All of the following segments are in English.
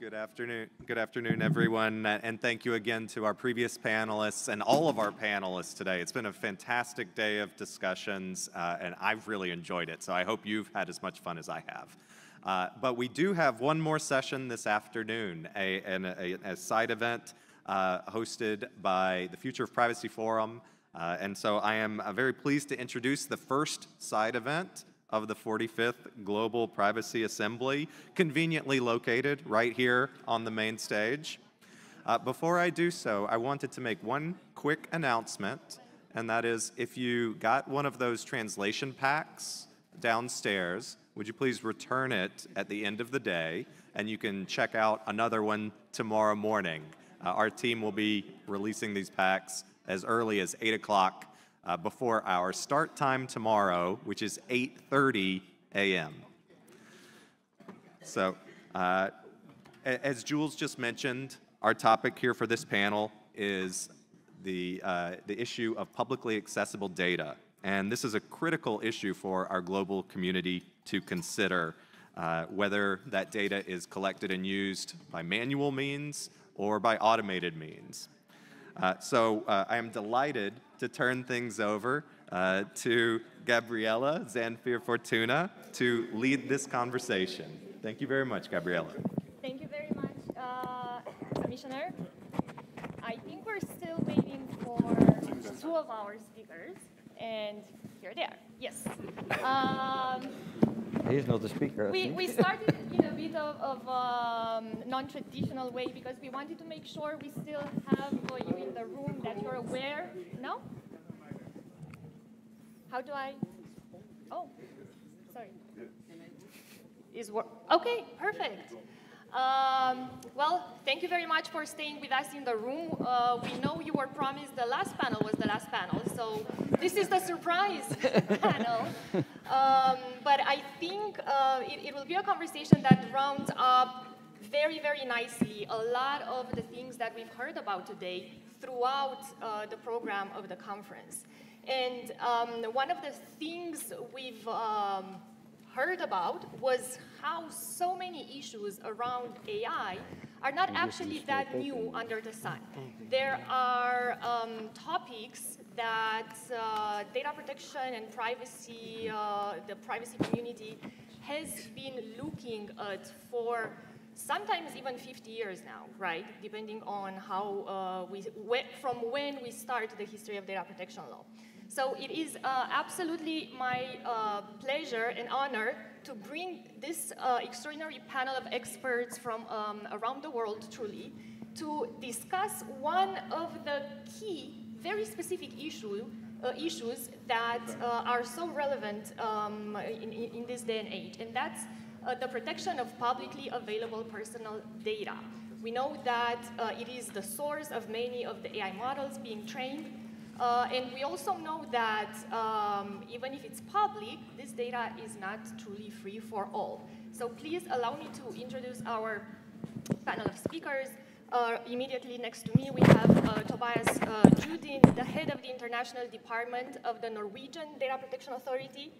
Good afternoon, good afternoon, everyone, and thank you again to our previous panelists and all of our panelists today. It's been a fantastic day of discussions, uh, and I've really enjoyed it, so I hope you've had as much fun as I have. Uh, but we do have one more session this afternoon, a, a, a side event uh, hosted by the Future of Privacy Forum. Uh, and so I am uh, very pleased to introduce the first side event of the 45th Global Privacy Assembly, conveniently located right here on the main stage. Uh, before I do so, I wanted to make one quick announcement, and that is if you got one of those translation packs downstairs, would you please return it at the end of the day, and you can check out another one tomorrow morning. Uh, our team will be releasing these packs as early as 8 o'clock uh, before our start time tomorrow, which is 8.30 a.m. So, uh, as Jules just mentioned, our topic here for this panel is the, uh, the issue of publicly accessible data. And this is a critical issue for our global community to consider, uh, whether that data is collected and used by manual means or by automated means. Uh, so uh, I am delighted to turn things over uh, to Gabriela Zanfir Fortuna to lead this conversation. Thank you very much, Gabriela. Thank you very much, uh, Commissioner. I think we're still waiting for two of our speakers, and here they are. Yes. Um, He's not the speaker. We, we started in a bit of, of um, non-traditional way because we wanted to make sure we still have you in the room that you're aware. No? How do I? Oh, sorry. Is work? Okay, perfect. Um, well, thank you very much for staying with us in the room. Uh, we know you were promised the last panel was the last panel, so this is the surprise panel. Um, but I think uh, it, it will be a conversation that rounds up very, very nicely a lot of the things that we've heard about today throughout uh, the program of the conference. And um, one of the things we've um, heard about was how so many issues around AI are not actually that new under the sun. There are um, topics that uh, data protection and privacy, uh, the privacy community has been looking at for sometimes even 50 years now, right? Depending on how uh, we, from when we start the history of data protection law. So it is uh, absolutely my uh, pleasure and honor to bring this uh, extraordinary panel of experts from um, around the world, truly, to discuss one of the key, very specific issue, uh, issues that uh, are so relevant um, in, in, this day and age, and that's uh, the protection of publicly available personal data. We know that it is the source of many of the AI models being trained, uh, and we also know that um, even if it's public, this data is not truly free for all. So please allow me to introduce our panel of speakers. Uh, immediately next to me, we have uh, Tobias uh, Judin, the head of the International Department of the Norwegian Data Protection Authority.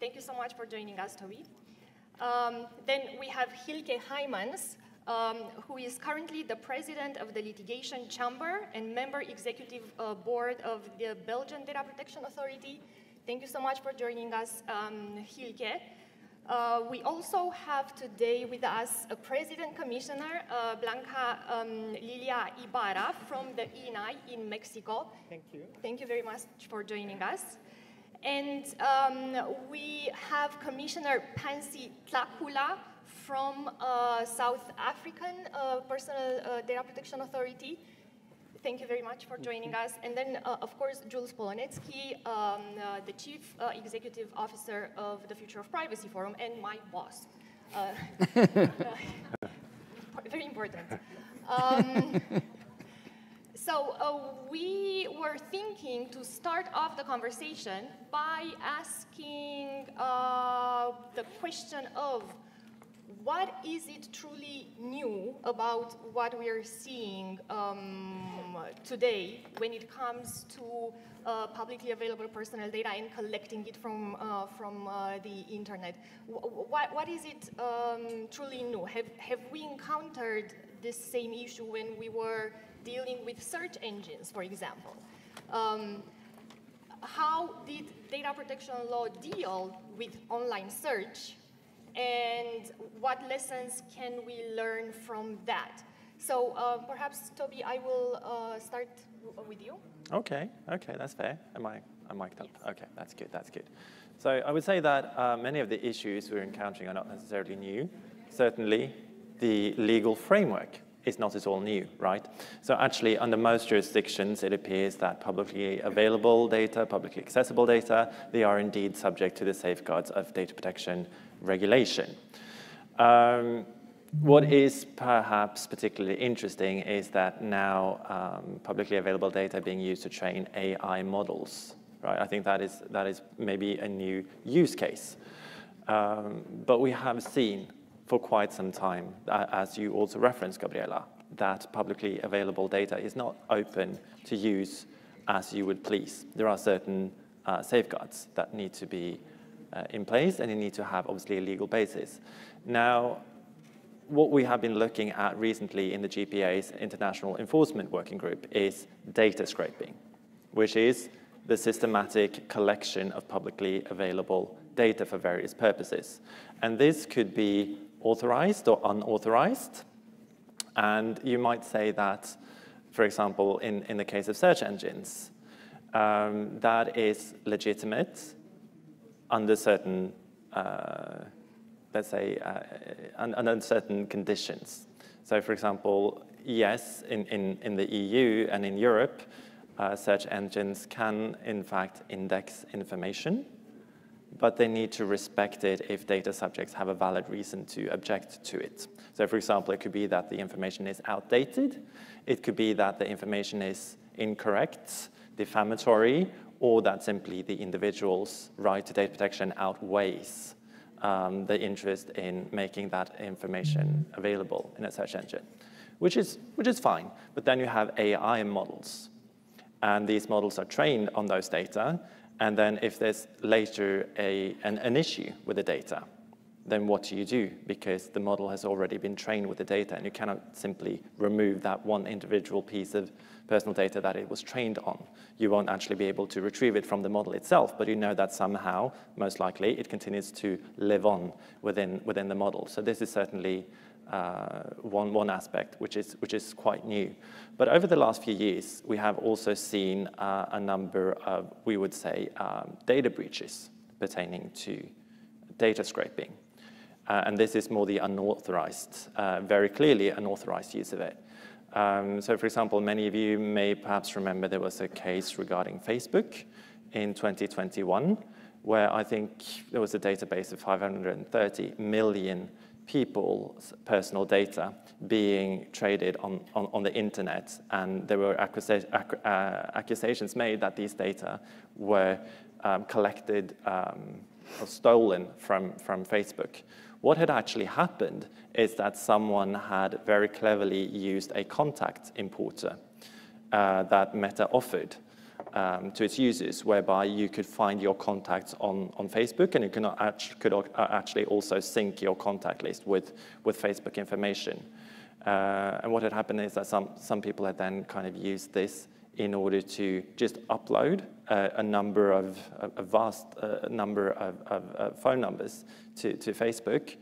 Thank you so much for joining us, Toby. Um, then we have Hielke Hijmans, um, who is currently the president of the Litigation Chamber and member executive uh, board of the Belgian Data Protection Authority. Thank you so much for joining us, um, Hielke. Uh, we also have today with us a president commissioner, uh, Blanca um, Lilia Ibarra from the INAI in Mexico. Thank you. Thank you very much for joining us. And um, we have Commissioner Pansy Tlakula from South African uh, Personal uh, Data Protection Authority. Thank you very much for joining us. And then, uh, of course, Jules Polonetsky, um, the Chief Executive Officer of the Future of Privacy Forum and my boss. very important. Um, so uh, we were thinking to start off the conversation by asking uh, the question of what is it truly new about what we are seeing um, today when it comes to uh, publicly available personal data and collecting it from, uh, from uh, the internet? what, what is it um, truly new? Have, have we encountered this same issue when we were dealing with search engines, for example? Um, how did data protection law deal with online search and what lessons can we learn from that? So uh, perhaps, Toby, I will uh, start with you. Okay, okay, that's fair. Am I, am mic'd up? Yes. Okay, that's good, that's good. So I would say that uh, many of the issues we're encountering are not necessarily new. Certainly, the legal framework is not at all new, right? So actually, under most jurisdictions, it appears that publicly available data, publicly accessible data, they are indeed subject to the safeguards of data protection regulation. Um, what is perhaps particularly interesting is that now um, publicly available data being used to train AI models, right? I think that is, that is maybe a new use case. Um, but we have seen for quite some time, as you also referenced, Gabriela, that publicly available data is not open to use as you would please. There are certain uh, safeguards that need to be uh, in place, and you need to have, obviously, a legal basis. Now, what we have been looking at recently in the GPA's International Enforcement Working Group is data scraping, which is the systematic collection of publicly available data for various purposes. And this could be authorized or unauthorized. And you might say that, for example, in, in the case of search engines, um, that is legitimate under certain, uh, let's say, uh, under certain conditions. So, for example, yes, in, in, in the EU and in Europe, uh, search engines can, in fact, index information but they need to respect it if data subjects have a valid reason to object to it. So for example, it could be that the information is outdated, it could be that the information is incorrect, defamatory, or that simply the individual's right to data protection outweighs um, the interest in making that information available in a search engine, which is, which is fine. But then you have AI models, and these models are trained on those data, and then if there's later a, an, an issue with the data, then what do you do? Because the model has already been trained with the data and you cannot simply remove that one individual piece of personal data that it was trained on. You won't actually be able to retrieve it from the model itself, but you know that somehow, most likely, it continues to live on within, within the model. So this is certainly uh, one, one aspect, which is, which is quite new. But over the last few years, we have also seen uh, a number of, we would say, um, data breaches pertaining to data scraping. Uh, and this is more the unauthorized, uh, very clearly unauthorized use of it. Um, so for example, many of you may perhaps remember there was a case regarding Facebook in 2021, where I think there was a database of 530 million people's personal data being traded on, on, on the internet, and there were accusa uh, accusations made that these data were um, collected um, or stolen from, from Facebook. What had actually happened is that someone had very cleverly used a contact importer uh, that Meta offered um, to its users, whereby you could find your contacts on, on Facebook and you could, uh, actually also sync your contact list with, with Facebook information. Uh, and what had happened is that some, some people had then kind of used this in order to just upload a number of, a vast uh, number of, of, of, phone numbers to, to Facebook,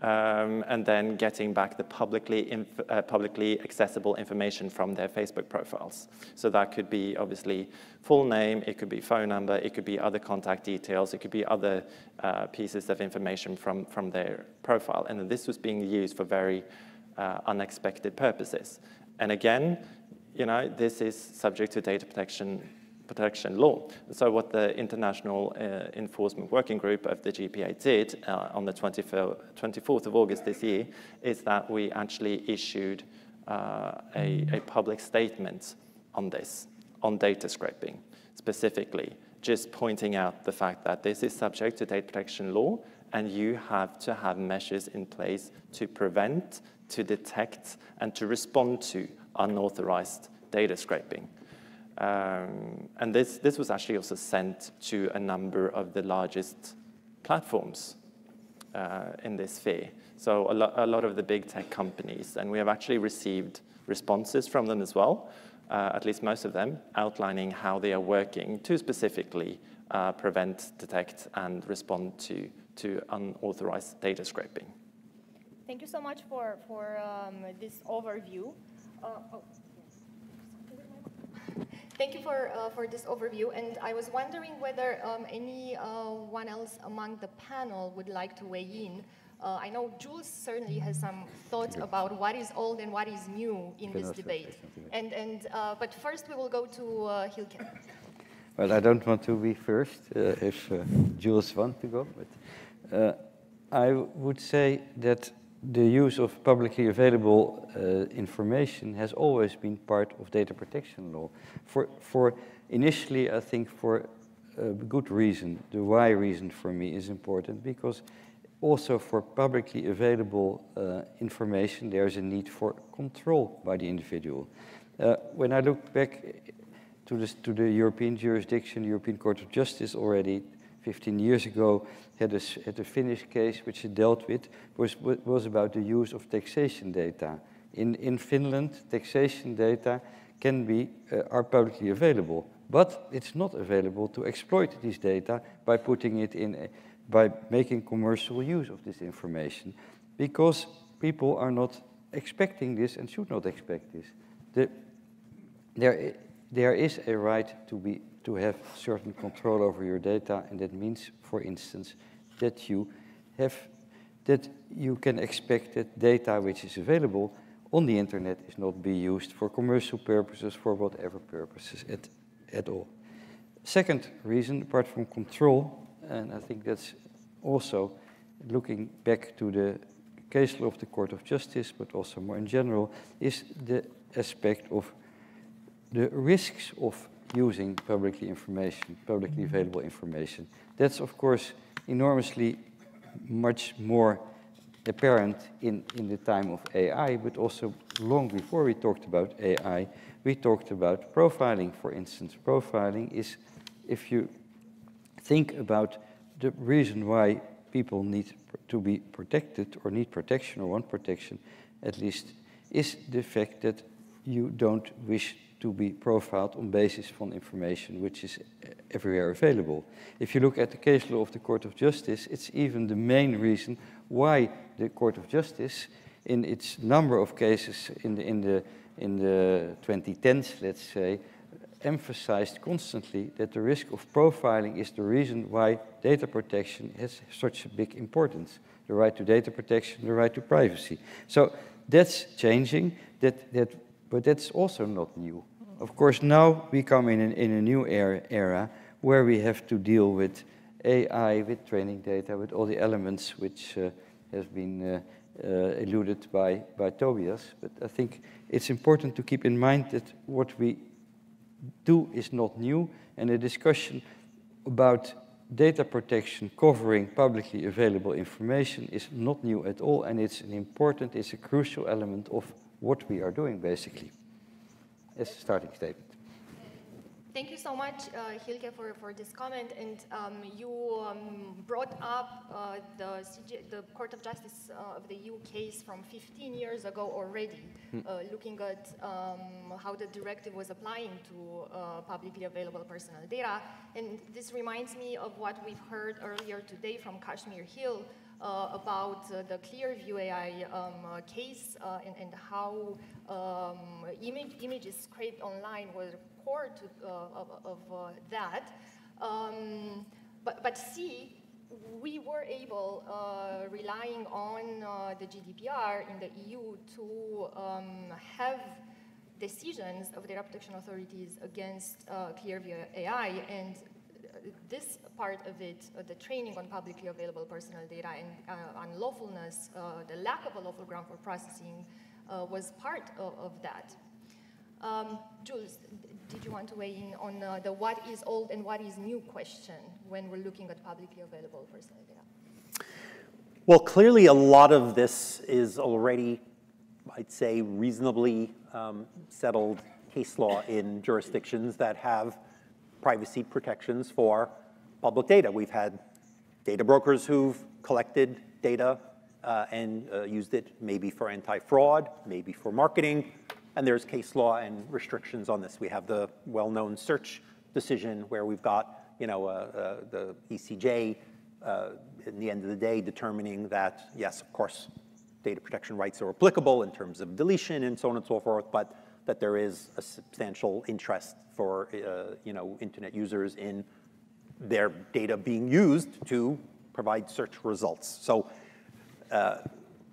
um, and then getting back the publicly, uh, publicly accessible information from their Facebook profiles. So that could be obviously full name, it could be phone number, it could be other contact details, it could be other uh, pieces of information from, from their profile. And this was being used for very uh, unexpected purposes. And again, you know, this is subject to data protection protection law. So what the International uh, Enforcement Working Group of the GPA did uh, on the 24th of August this year is that we actually issued uh, a, a public statement on this, on data scraping specifically, just pointing out the fact that this is subject to data protection law and you have to have measures in place to prevent, to detect, and to respond to unauthorized data scraping. Um, and this, this was actually also sent to a number of the largest platforms uh, in this sphere. So a, lo a, lot of the big tech companies, and we have actually received responses from them as well, uh, at least most of them, outlining how they are working to specifically uh, prevent, detect, and respond to, to unauthorized data scraping. Thank you so much for, for um, this overview. Uh, oh. Thank you for, uh, for this overview, and I was wondering whether um, anyone uh, else among the panel would like to weigh in. Uh, I know Jules certainly has some thoughts about what is old and what is new in this debate. And, and, uh, but first we will go to uh, Hielke. Well, I don't want to be first uh, if Jules wants to go, but I would say that the use of publicly available uh, information has always been part of data protection law. For, for initially, I think for a good reason, the why reason for me is important because also for publicly available uh, information, there's a need for control by the individual. Uh, when I look back to, this, to the European jurisdiction, the European Court of Justice already 15 years ago had a, had a Finnish case which it dealt with, was, was about the use of taxation data. In, in Finland, taxation data can be, uh, are publicly available, but it's not available to exploit this data by putting it in, a, by making commercial use of this information, because people are not expecting this and should not expect this. The, there, there is a right to be to have certain control over your data, and that means, for instance, that you have that you can expect that data which is available on the internet is not be used for commercial purposes, for whatever purposes at, at all. Second reason, apart from control, and I think that's also looking back to the case law of the Court of Justice, but also more in general, is the aspect of the risks of using publicly information, publicly available information. That's of course enormously much more apparent in, in the time of AI, but also long before we talked about AI, we talked about profiling, for instance. Profiling is, if you think about the reason why people need to be protected or need protection or want protection, at least, is the fact that you don't wish to be profiled on basis of information which is everywhere available. If you look at the case law of the Court of Justice, it's even the main reason why the Court of Justice, in its number of cases in the, in the, in the 2010s, let's say, emphasized constantly that the risk of profiling is the reason why data protection has such a big importance. The right to data protection, the right to privacy. So that's changing, that, that, but that's also not new. Of course, now we come in, an, in a new era, era where we have to deal with AI, with training data, with all the elements which uh, has been uh, uh, alluded by, by Tobias. But I think it's important to keep in mind that what we do is not new, and a discussion about data protection covering publicly available information is not new at all, and it's an important, it's a crucial element of what we are doing, basically starting statement. Thank you so much, uh, Hielke, for, for this comment. And um, you um, brought up uh, the, CJ, the Court of Justice uh, of the EU case from 15 years ago already, hmm. uh, looking at um, how the directive was applying to uh, publicly available personal data. And this reminds me of what we've heard earlier today from Kashmir Hill, about uh, the Clearview AI um, uh, case and, and, how um, image, images scraped online were core to, of, of that. Um, but, but C, we were able, uh, relying on uh, the GDPR in the EU, to um, have decisions of the protection authorities against uh, Clearview AI, and this part of it, uh, the training on publicly available personal data and uh, unlawfulness, uh, the lack of a lawful ground for processing uh, was part of, of that. Um, Jules, did you want to weigh in on the what is old and what is new question when we're looking at publicly available personal data? Well, clearly, a lot of this is already, I'd say, reasonably um, settled case law in jurisdictions that have privacy protections for public data. We've had data brokers who've collected data uh, and uh, used it maybe for anti-fraud, maybe for marketing, and there's case law and restrictions on this. We have the well-known search decision where we've got, you know, uh, uh the ECJ uh, in the end of the day determining that, yes, of course, data protection rights are applicable in terms of deletion and so on and so forth, but that there is a substantial interest for, uh, you know, internet users in their data being used to provide search results. So, uh,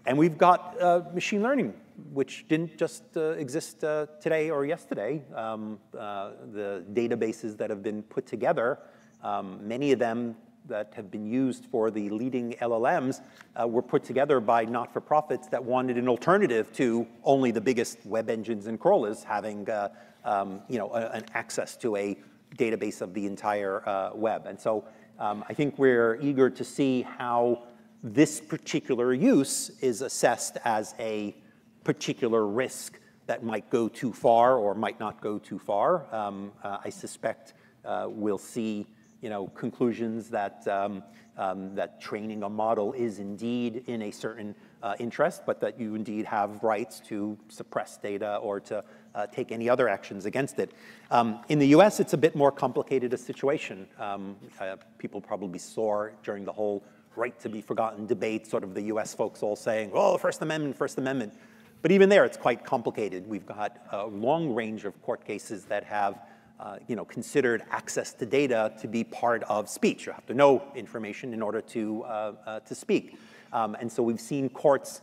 and we've got uh, machine learning, which didn't just exist today or yesterday. Um, the databases that have been put together, um, many of them that have been used for the leading LLMs uh, were put together by not-for-profits that wanted an alternative to only the biggest web engines and crawlers having uh, um, you know, a, an access to a database of the entire uh, web. And so um, I think we're eager to see how this particular use is assessed as a particular risk that might go too far or might not go too far. Um, uh, I suspect uh, we'll see you know, conclusions that, um, um, that training a model is indeed in a certain uh, interest, but that you indeed have rights to suppress data or to uh, take any other actions against it. Um, in the US, it's a bit more complicated a situation. Um, uh, people probably saw during the whole right to be forgotten debate, sort of the US folks all saying, oh, First Amendment, First Amendment. But even there, it's quite complicated. We've got a long range of court cases that have uh, you know, considered access to data to be part of speech. You have to know information in order to, uh, uh, to speak. Um, and so we've seen courts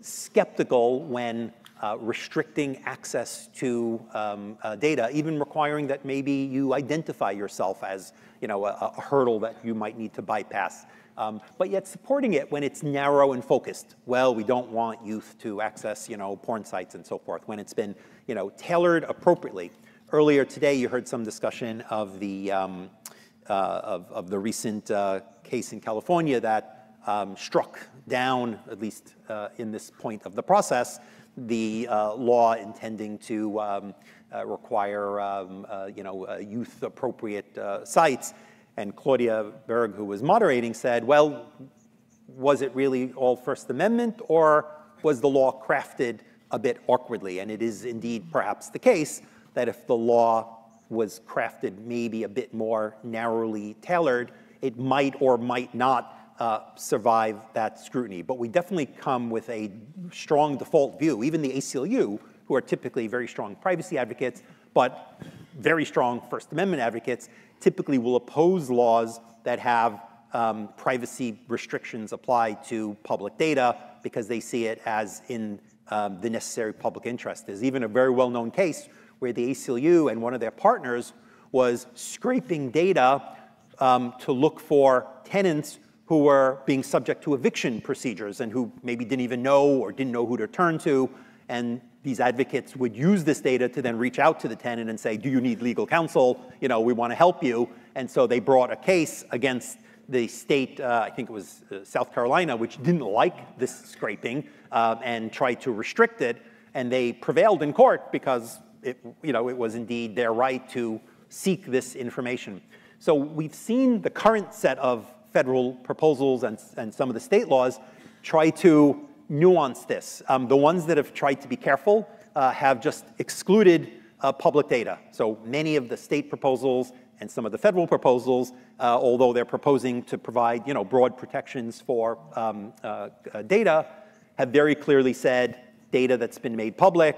skeptical when uh, restricting access to um, uh, data, even requiring that maybe you identify yourself as you know, a, a hurdle that you might need to bypass. Um, but yet supporting it when it's narrow and focused. Well, we don't want youth to access, you know, porn sites and so forth. When it's been, you know, tailored appropriately. Earlier today, you heard some discussion of the, um, uh, of, of, the recent uh, case in California that um, struck down, at least uh, in this point of the process, the uh, law intending to um, uh, require um, uh, you know, youth-appropriate sites. And Claudia Berg, who was moderating, said, well, was it really all First Amendment, or was the law crafted a bit awkwardly? And it is indeed perhaps the case that if the law was crafted maybe a bit more narrowly tailored, it might or might not uh, survive that scrutiny. But we definitely come with a strong default view. Even the ACLU, who are typically very strong privacy advocates, but very strong First Amendment advocates, typically will oppose laws that have um, privacy restrictions applied to public data because they see it as in um, the necessary public interest. There's even a very well-known case where the ACLU and one of their partners was scraping data um, to look for tenants who were being subject to eviction procedures and who maybe didn't even know or didn't know who to turn to. And these advocates would use this data to then reach out to the tenant and say, do you need legal counsel? You know, we want to help you. And so they brought a case against the state, uh, I think it was uh, South Carolina, which didn't like this scraping uh, and tried to restrict it. And they prevailed in court because it, you know, it was indeed their right to seek this information. So we've seen the current set of federal proposals and, and some of the state laws try to nuance this. Um, the ones that have tried to be careful uh, have just excluded uh, public data. So many of the state proposals and some of the federal proposals, uh, although they're proposing to provide you know, broad protections for um, uh, uh, data, have very clearly said data that's been made public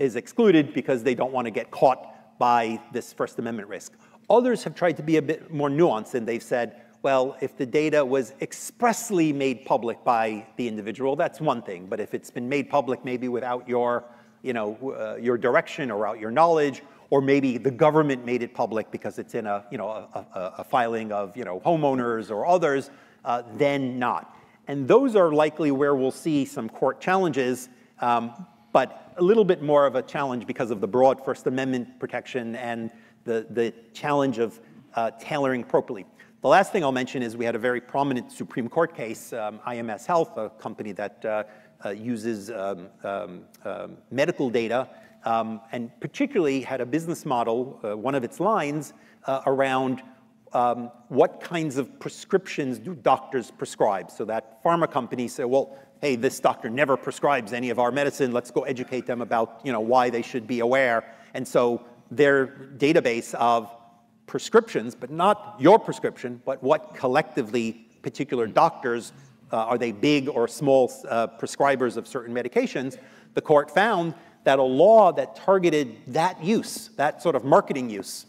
is excluded because they don't want to get caught by this First Amendment risk. Others have tried to be a bit more nuanced and they've said, well, if the data was expressly made public by the individual, that's one thing. But if it's been made public maybe without your, you know, uh, your direction or out your knowledge, or maybe the government made it public because it's in a, you know, a, a, a filing of you know, homeowners or others, uh, then not. And those are likely where we'll see some court challenges. Um, but a little bit more of a challenge because of the broad First Amendment protection and the, the challenge of uh, tailoring appropriately. The last thing I'll mention is we had a very prominent Supreme Court case, um, IMS Health, a company that uh, uh, uses um, um, um medical data, um, and particularly had a business model, uh, one of its lines, uh, around um, what kinds of prescriptions do doctors prescribe. So that pharma companies say, well, hey, this doctor never prescribes any of our medicine. Let's go educate them about you know, why they should be aware. And so their database of prescriptions, but not your prescription, but what collectively particular doctors, uh, are they big or small uh, prescribers of certain medications, the court found that a law that targeted that use, that sort of marketing use,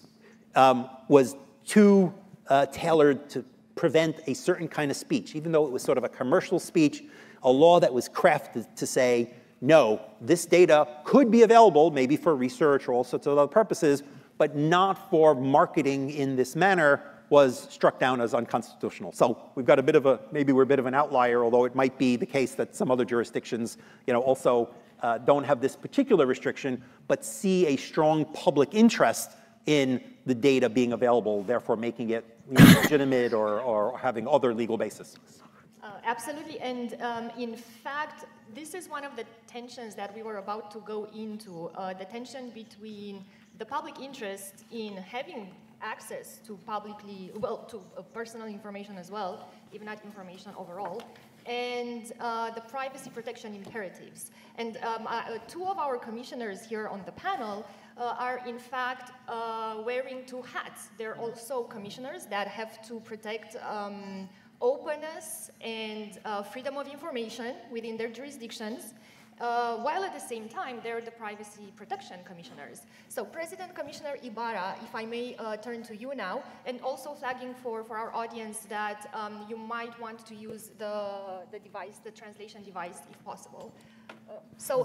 um, was too uh, tailored to prevent a certain kind of speech, even though it was sort of a commercial speech, a law that was crafted to say, no, this data could be available, maybe for research or all sorts of other purposes, but not for marketing in this manner was struck down as unconstitutional. So we've got a bit of a, maybe we're a bit of an outlier, although it might be the case that some other jurisdictions, you know, also uh, don't have this particular restriction, but see a strong public interest in the data being available, therefore making it you know, legitimate or, or having other legal basis. Uh, absolutely, and um, in fact, this is one of the tensions that we were about to go into, uh, the tension between the public interest in having access to publicly, well, to uh, personal information as well, if not information overall, and uh, the privacy protection imperatives. And um, uh, two of our commissioners here on the panel uh, are in fact uh, wearing two hats. They're also commissioners that have to protect um, openness and uh, freedom of information within their jurisdictions, uh, while at the same time, they're the privacy protection commissioners. So President Commissioner Ibarra, if I may uh, turn to you now, and also flagging for, for our audience that um, you might want to use the, the device, the translation device, if possible. Uh, so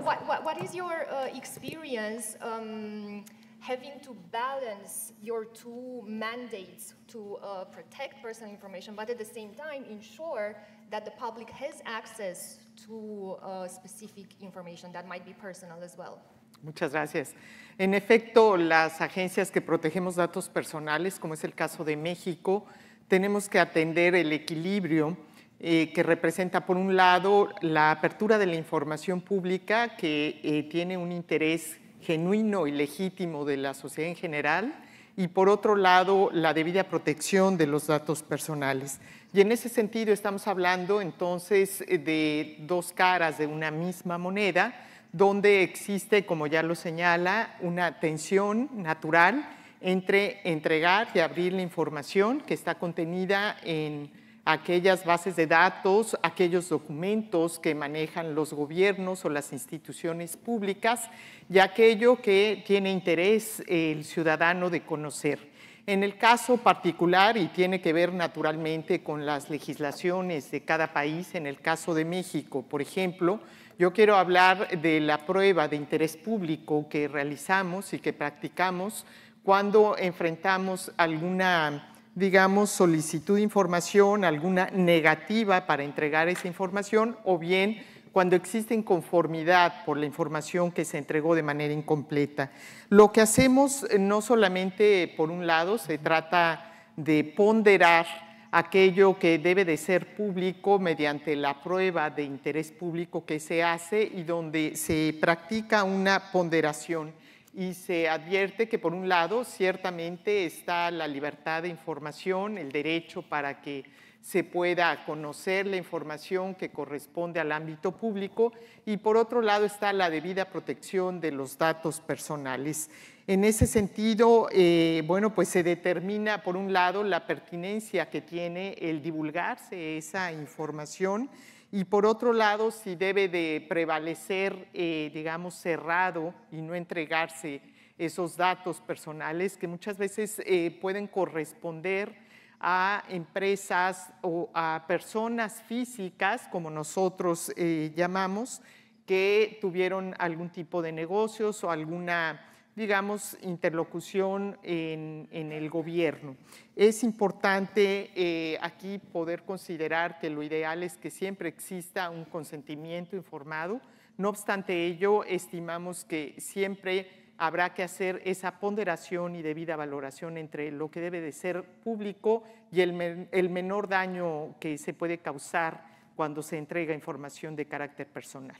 what, what, what is your uh, experience um, having to balance your two mandates to uh, protect personal information, but at the same time ensure that the public has access to uh, specific information that might be personal as well. Muchas gracias. En efecto, las agencias que protegemos datos personales, como es el caso de México, tenemos que atender el equilibrio eh, que representa, por un lado, la apertura de la información pública, que eh, tiene un interés genuino y legítimo de la sociedad en general, y por otro lado, la debida protección de los datos personales. Y en ese sentido estamos hablando entonces de dos caras de una misma moneda, donde existe, como ya lo señala, una tensión natural entre entregar y abrir la información que está contenida en aquellas bases de datos, aquellos documentos que manejan los gobiernos o las instituciones públicas y aquello que tiene interés el ciudadano de conocer. En el caso particular, y tiene que ver naturalmente con las legislaciones de cada país, en el caso de México, por ejemplo, yo quiero hablar de la prueba de interés público que realizamos y que practicamos cuando enfrentamos alguna, digamos, solicitud de información, alguna negativa para entregar esa información o bien cuando existe inconformidad por la información que se entregó de manera incompleta. Lo que hacemos eh, no solamente, por un lado, se trata de ponderar aquello que debe de ser público mediante la prueba de interés público que se hace y donde se practica una ponderación y se advierte que por un lado ciertamente está la libertad de información, el derecho para que se pueda conocer la información que corresponde al ámbito público y por otro lado está la debida protección de los datos personales. En ese sentido, eh, bueno, pues se determina por un lado la pertinencia que tiene el divulgarse esa información y por otro lado si debe de prevalecer, eh, digamos, cerrado y no entregarse esos datos personales que muchas veces eh, pueden corresponder a empresas o a personas físicas, como nosotros eh, llamamos, que tuvieron algún tipo de negocios o alguna, digamos, interlocución en, el gobierno. Es importante eh, aquí poder considerar que lo ideal es que siempre exista un consentimiento informado. No obstante ello, estimamos que siempre habrá que hacer esa ponderación y debida valoración entre lo que debe de ser público y el menor daño que se puede causar cuando se entrega información de carácter personal.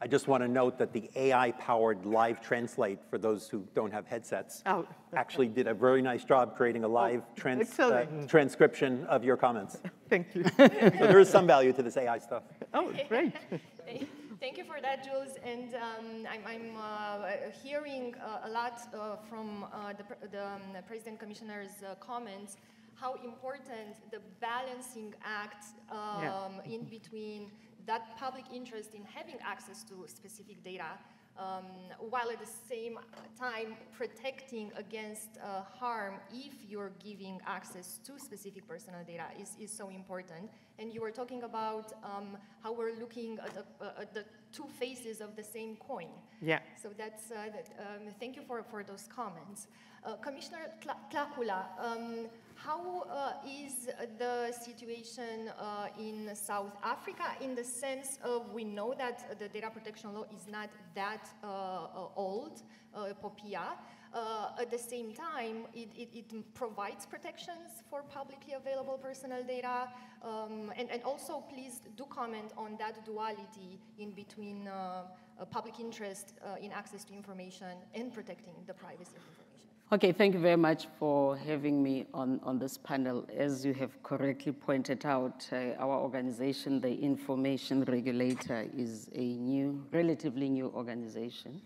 I just want to note that the AI-powered live translate, for those who don't have headsets, Oh. actually did a very nice job creating a live trans- uh, transcription of your comments. Thank you. So there is some value to this AI stuff. Oh, great. Thank you for that, Jules. And um, I'm, I'm uh, hearing uh, a lot uh, from uh, the, the um, President Commissioner's uh, comments how important the balancing act um, in between that public interest in having access to specific data um, while at the same time protecting against uh, harm if you're giving access to specific personal data is, is so important. And you were talking about um, how we're looking at the, uh, at the two faces of the same coin. Yeah. So that's, uh, that, um, thank you for, for those comments. Uh, Commissioner Tla- Tlakula, um, how uh, is the situation uh, in South Africa in the sense of we know that the data protection law is not that uh, old, uh, POPIA. Uh, at the same time, it, it, it provides protections for publicly available personal data. Um, and, and also, please do comment on that duality in between uh, public interest in access to information and protecting the privacy of information. Okay, thank you very much for having me on, on this panel. As you have correctly pointed out, uh, our organization, the Information Regulator, is a new, relatively new organization.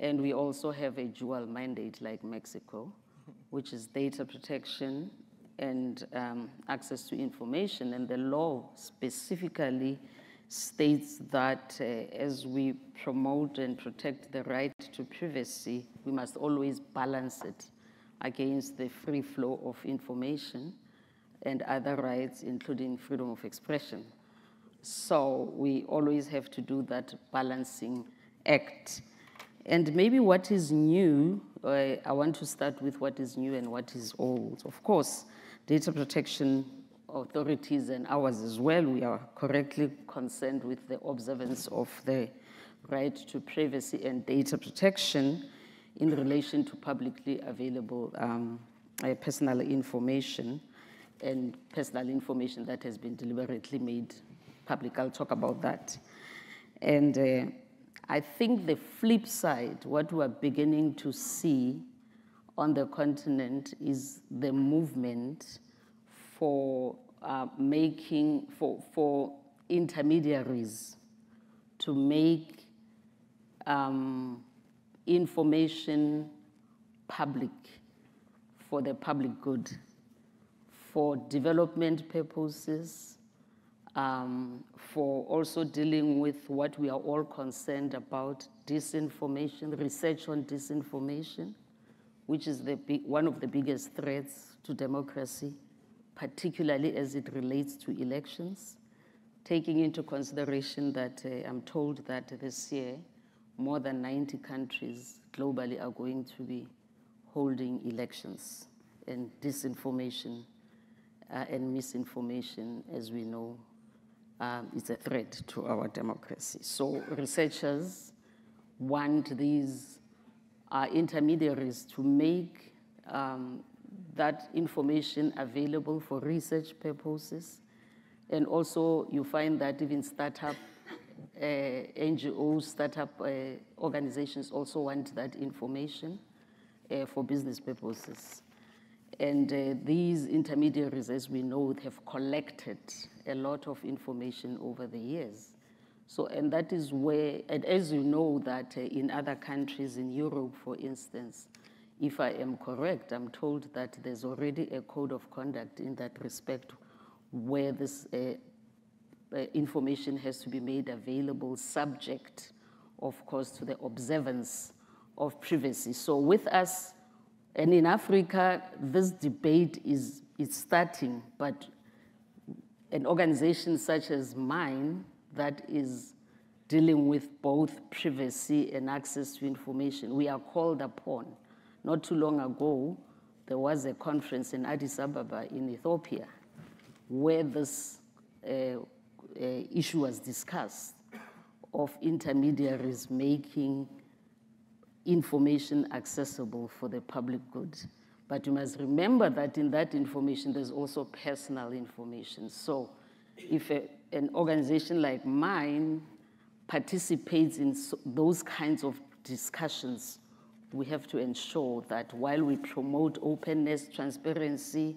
And we also have a dual mandate like Mexico, which is data protection and um, access to information. And the law specifically states that uh, as we promote and protect the right to privacy, we must always balance it against the free flow of information and other rights, including freedom of expression. So we always have to do that balancing act. And maybe what is new, uh, I want to start with what is new and what is old. Of course, data protection authorities and ours as well, we are correctly concerned with the observance of the right to privacy and data protection in relation to publicly available um, uh, personal information and personal information that has been deliberately made public. I'll talk about that. And uh, I think the flip side, what we're beginning to see on the continent is the movement for uh, making, for, for intermediaries to make um, information public for the public good, for development purposes, um, for also dealing with what we are all concerned about disinformation, research on disinformation, which is the big, one of the biggest threats to democracy, particularly as it relates to elections, taking into consideration that uh, I'm told that this year more than 90 countries globally are going to be holding elections, and disinformation uh, and misinformation, as we know, um, is a threat to our democracy. So researchers want these uh, intermediaries to make um, that information available for research purposes. And also you find that even startup uh, NGOs, startup uh, organizations also want that information uh, for business purposes. And uh, these intermediaries, as we know, have collected a lot of information over the years. So, and that is where, and as you know, that uh, in other countries, in Europe, for instance, if I am correct, I'm told that there's already a code of conduct in that respect where this uh, uh, information has to be made available subject, of course, to the observance of privacy. So with us, and in Africa, this debate is, is starting, but an organization such as mine that is dealing with both privacy and access to information, we are called upon. Not too long ago, there was a conference in Addis Ababa in Ethiopia where this uh, uh, issue was discussed of intermediaries making information accessible for the public good. But you must remember that in that information, there's also personal information. So if a, an organization like mine participates in so, those kinds of discussions, we have to ensure that while we promote openness, transparency,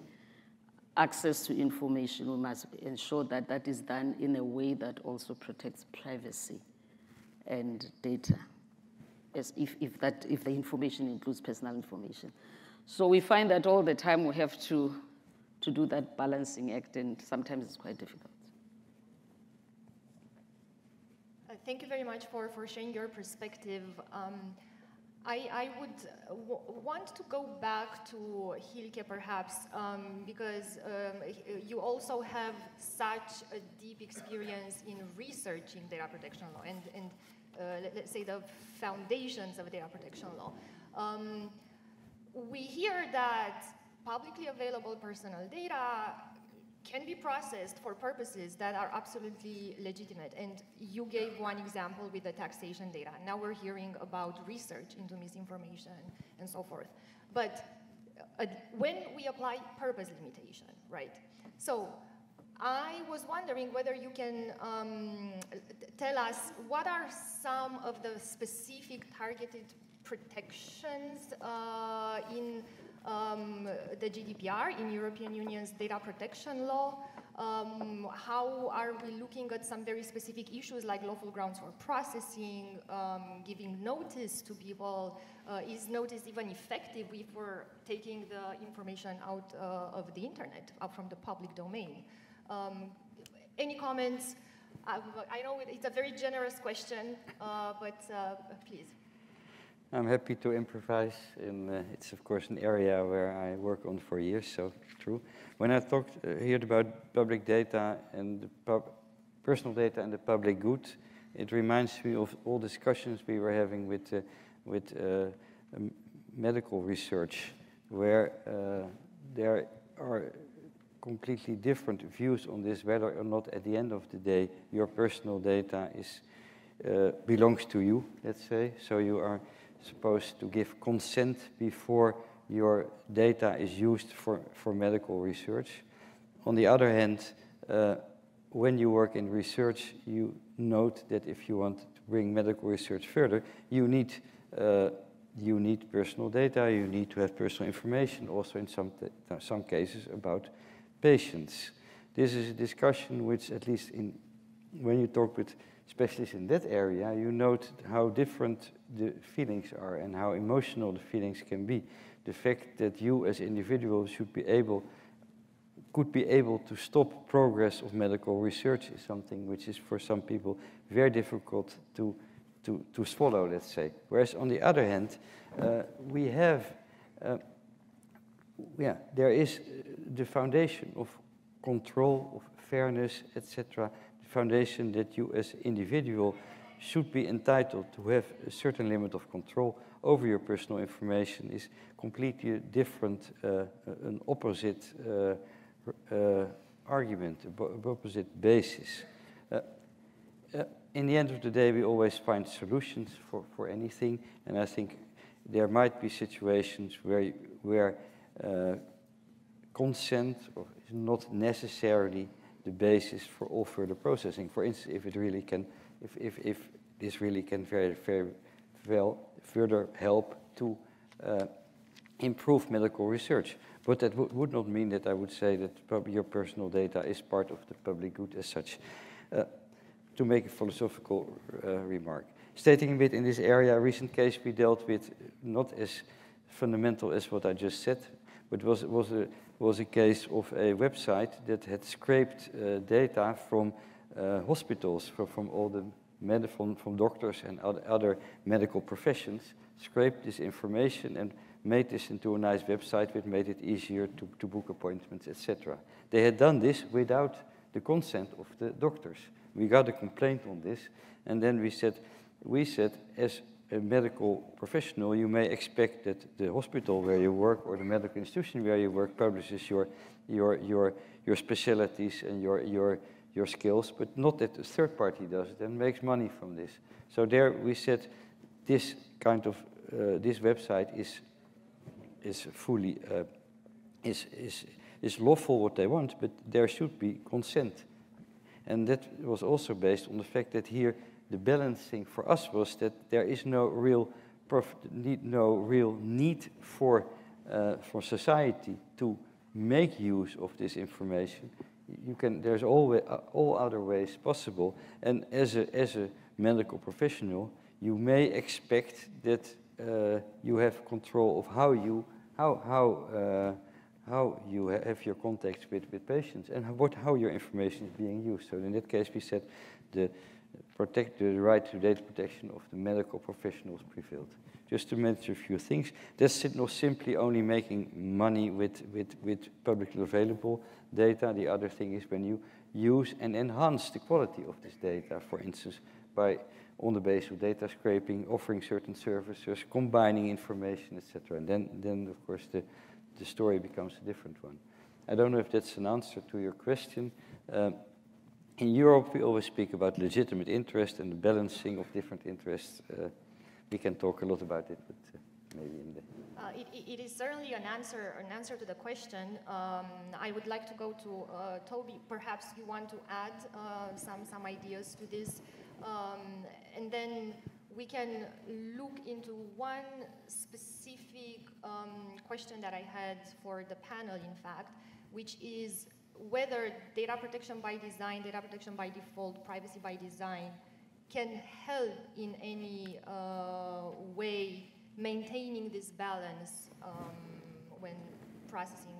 access to information, we must ensure that that is done in a way that also protects privacy and data, as if, if, that, if the information includes personal information. So we find that all the time we have to, to do that balancing act, and sometimes it's quite difficult. Uh, thank you very much for, for sharing your perspective. Um, I, I would want to go back to Hielke perhaps, um, because um, you also have such a deep experience in researching data protection law and, and uh, let, us say the foundations of data protection law. Um, we hear that publicly available personal data can be processed for purposes that are absolutely legitimate. And you gave one example with the taxation data. Now we're hearing about research into misinformation and so forth. But uh, when we apply purpose limitation, right? So I was wondering whether you can um, tell us what are some of the specific targeted protections uh, in um, the GDPR, in European Union's data protection law. Um, how are we looking at some very specific issues like lawful grounds for processing, um, giving notice to people? Uh, is notice even effective if we're taking the information out uh, of the internet, out from the public domain? Um, any comments? Uh, I know it's a very generous question, uh, but uh, please. I'm happy to improvise, and uh, it's of course an area where I work on for years, so true. When I talked uh, here about public data and personal data and the public good, it reminds me of all discussions we were having with, uh, with uh, medical research, where uh, there are completely different views on this, whether or not at the end of the day your personal data is uh, belongs to you, let's say, so you are supposed to give consent before your data is used for, for medical research. On the other hand, uh, when you work in research, you note that if you want to bring medical research further, you need, uh, you need personal data, you need to have personal information, also in some, some cases about patients. This is a discussion which, at least in, when you talk with specialists in that area, you note how different the feelings are and how emotional the feelings can be. The fact that you as individuals should be able, could be able to stop progress of medical research is something which is for some people very difficult to, to, to swallow, let's say. Whereas on the other hand, uh, we have, uh, yeah, there is the foundation of control, of fairness, etc., foundation that you as individual should be entitled to have a certain limit of control over your personal information is completely different, uh, an opposite uh, uh, argument, an opposite basis. Uh, uh, in the end of the day, we always find solutions for, for anything, and I think there might be situations where, where uh, consent is not necessarily the basis for all further processing. For instance, if it really can, if, if, if this really can very, very well further help to uh, improve medical research. But that would not mean that I would say that probably your personal data is part of the public good as such. Uh, to make a philosophical uh, remark. Stating a bit in this area, a recent case we dealt with, not as fundamental as what I just said, but was, it was a was a case of a website that had scraped uh, data from uh, hospitals, from, from all the med from, from doctors and other, other medical professions, scraped this information and made this into a nice website which made it easier to, to book appointments, etc. They had done this without the consent of the doctors. We got a complaint on this, and then we said, we said, as a medical professional, you may expect that the hospital where you work or the medical institution where you work publishes your, your, your, your specialties and your, your, your skills, but not that a third party does it and makes money from this. So there we said this kind of uh, this website is is fully uh, is is is lawful what they want, but there should be consent, and that was also based on the fact that here the balancing for us was that there is no real need, no real need for uh, for society to make use of this information. You can there's always uh, all other ways possible, and as a as a medical professional, you may expect that uh, you have control of how you how how uh, how you ha have your contacts with, with patients and what how your information is being used. So in that case, we said the protect the right to data protection of the medical professionals prevailed. Just to mention a few things, that's not simply only making money with, with, with publicly available data. The other thing is when you use and enhance the quality of this data, for instance, by on the basis of data scraping, offering certain services, combining information, etc. And then, then of course, the, the story becomes a different one. I don't know if that's an answer to your question. Um, in Europe, we always speak about legitimate interest and the balancing of different interests. Uh, we can talk a lot about it, but uh, maybe in the... Uh, it, it is certainly an answer, an answer to the question. Um, I would like to go to uh, Toby. Perhaps you want to add uh, some, some ideas to this. Um, and then we can look into one specific um, question that I had for the panel, in fact, which is whether data protection by design, data protection by default, privacy by design can help in any uh, way maintaining this balance um, when processing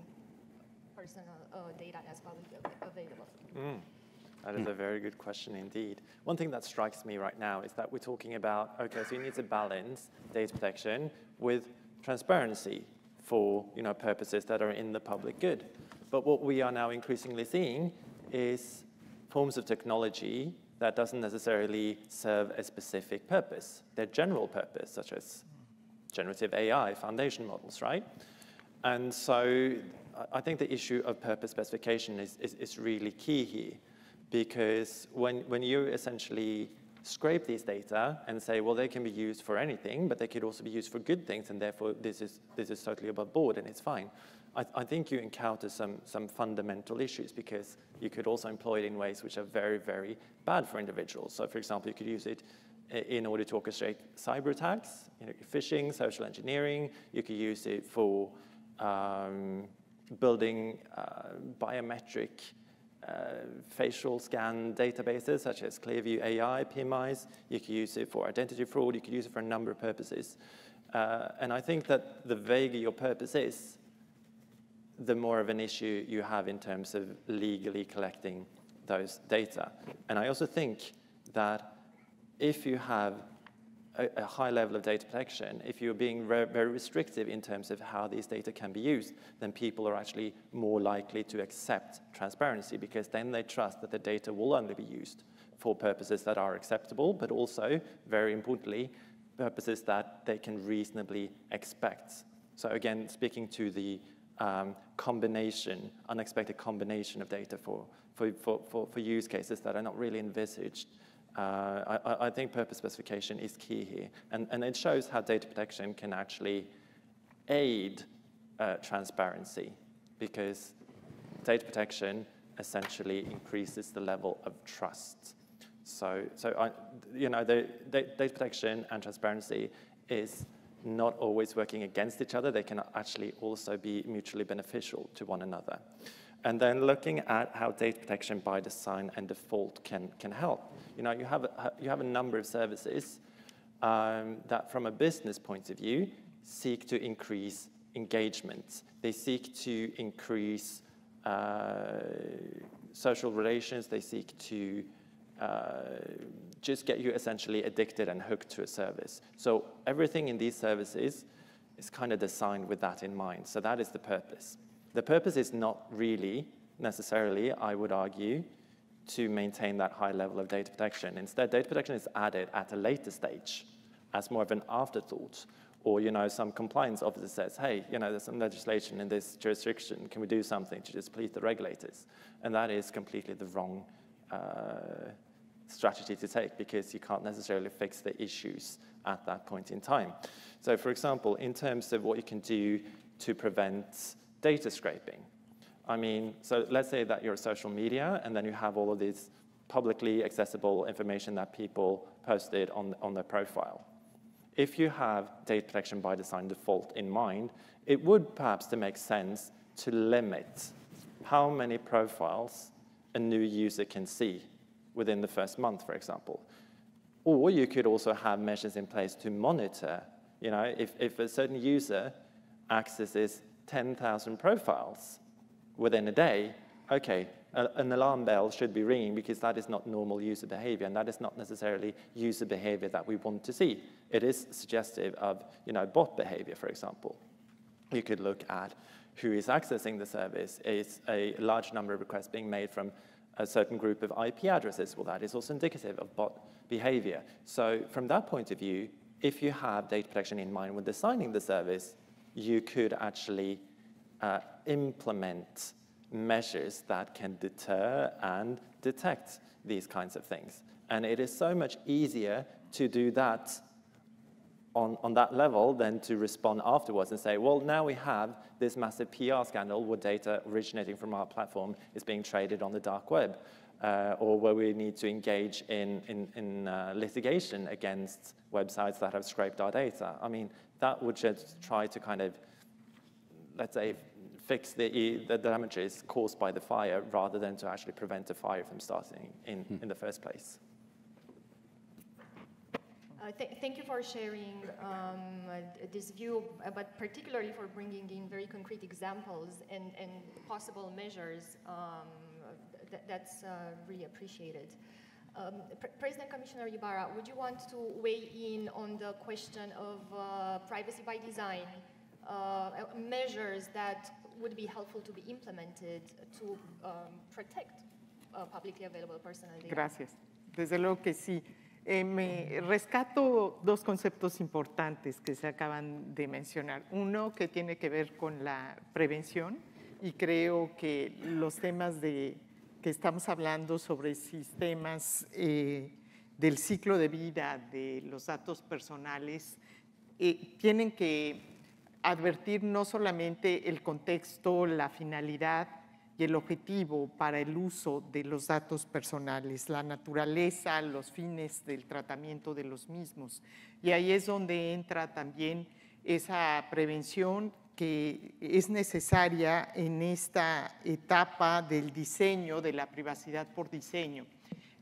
personal uh, data that's publicly available. Mm. That is a very good question indeed. One thing that strikes me right now is that we're talking about, okay, so you need to balance data protection with transparency for you know, purposes that are in the public good. But what we are now increasingly seeing is forms of technology that doesn't necessarily serve a specific purpose. Their general purpose, such as generative AI, foundation models, right? And so I think the issue of purpose specification is, is, is really key here because when, when you essentially scrape these data and say, well, they can be used for anything, but they could also be used for good things, and therefore this is, this is totally above board and it's fine. I, I think you encounter some, some fundamental issues because you could also employ it in ways which are very, very bad for individuals. So for example, you could use it in order to orchestrate cyber attacks, you know, phishing, social engineering. You could use it for um, building uh, biometric uh, facial scan databases such as Clearview AI, PimEyes. You could use it for identity fraud. You could use it for a number of purposes. Uh, and I think that the vaguer your purpose is, the more of an issue you have in terms of legally collecting those data. And I also think that if you have a, a high level of data protection, if you're being re very restrictive in terms of how these data can be used, then people are actually more likely to accept transparency because then they trust that the data will only be used for purposes that are acceptable, but also, very importantly, purposes that they can reasonably expect. So again, speaking to the um, combination, unexpected combination of data for, for, for, for, for use cases that are not really envisaged. Uh, I, I, think purpose specification is key here. And, and it shows how data protection can actually aid uh, transparency because data protection essentially increases the level of trust. So, so I, you know, the, the data protection and transparency is not always working against each other. They can actually also be mutually beneficial to one another. And then looking at how data protection by design and default can, can help. You know, you have a, you have a number of services um, that from a business point of view seek to increase engagement. They seek to increase uh, social relations. They seek to uh, just get you essentially addicted and hooked to a service. So everything in these services is kind of designed with that in mind. So that is the purpose. The purpose is not really necessarily, I would argue, to maintain that high level of data protection. Instead, data protection is added at a later stage as more of an afterthought. Or, you know, some compliance officer says, hey, you know, there's some legislation in this jurisdiction. Can we do something to displease the regulators? And that is completely the wrong uh, strategy to take because you can't necessarily fix the issues at that point in time. So for example, in terms of what you can do to prevent data scraping, I mean, so let's say that you're a social media and then you have all of this publicly accessible information that people posted on, on their profile. If you have data protection by design default in mind, it would perhaps to make sense to limit how many profiles a new user can see within the first month, for example. Or you could also have measures in place to monitor, you know, if, if a certain user accesses 10,000 profiles within a day, okay, a, an alarm bell should be ringing because that is not normal user behavior and that is not necessarily user behavior that we want to see. It is suggestive of, you know, bot behavior, for example. You could look at who is accessing the service. Is a large number of requests being made from a certain group of IP addresses? Well, that is also indicative of bot behavior. So from that point of view, if you have data protection in mind when designing the service, you could actually uh, implement measures that can deter and detect these kinds of things. And it is so much easier to do that on, on that level than to respond afterwards and say, well, now we have this massive PR scandal where data originating from our platform is being traded on the dark web, uh, or where we need to engage in, in, in uh, litigation against websites that have scraped our data. I mean, that would just try to kind of, let's say, fix the, the damages caused by the fire rather than to actually prevent a fire from starting in, in the first place. Uh, th thank you for sharing um, this view, uh, but particularly for bringing in very concrete examples and, and possible measures. Um, th that's uh, really appreciated. Um, Pr President Commissioner Ibarra, would you want to weigh in on the question of uh, privacy by design, uh, measures that would be helpful to be implemented to um, protect publicly available personal data? Gracias. Desde luego que sí. Eh, me rescato dos conceptos importantes que se acaban de mencionar. Uno que tiene que ver con la prevención y creo que los temas de, que estamos hablando sobre sistemas eh, del ciclo de vida de los datos personales eh, tienen que advertir no solamente el contexto, la finalidad, y el objetivo para el uso de los datos personales, la naturaleza, los fines del tratamiento de los mismos. Y ahí es donde entra también esa prevención que es necesaria en esta etapa del diseño, de la privacidad por diseño.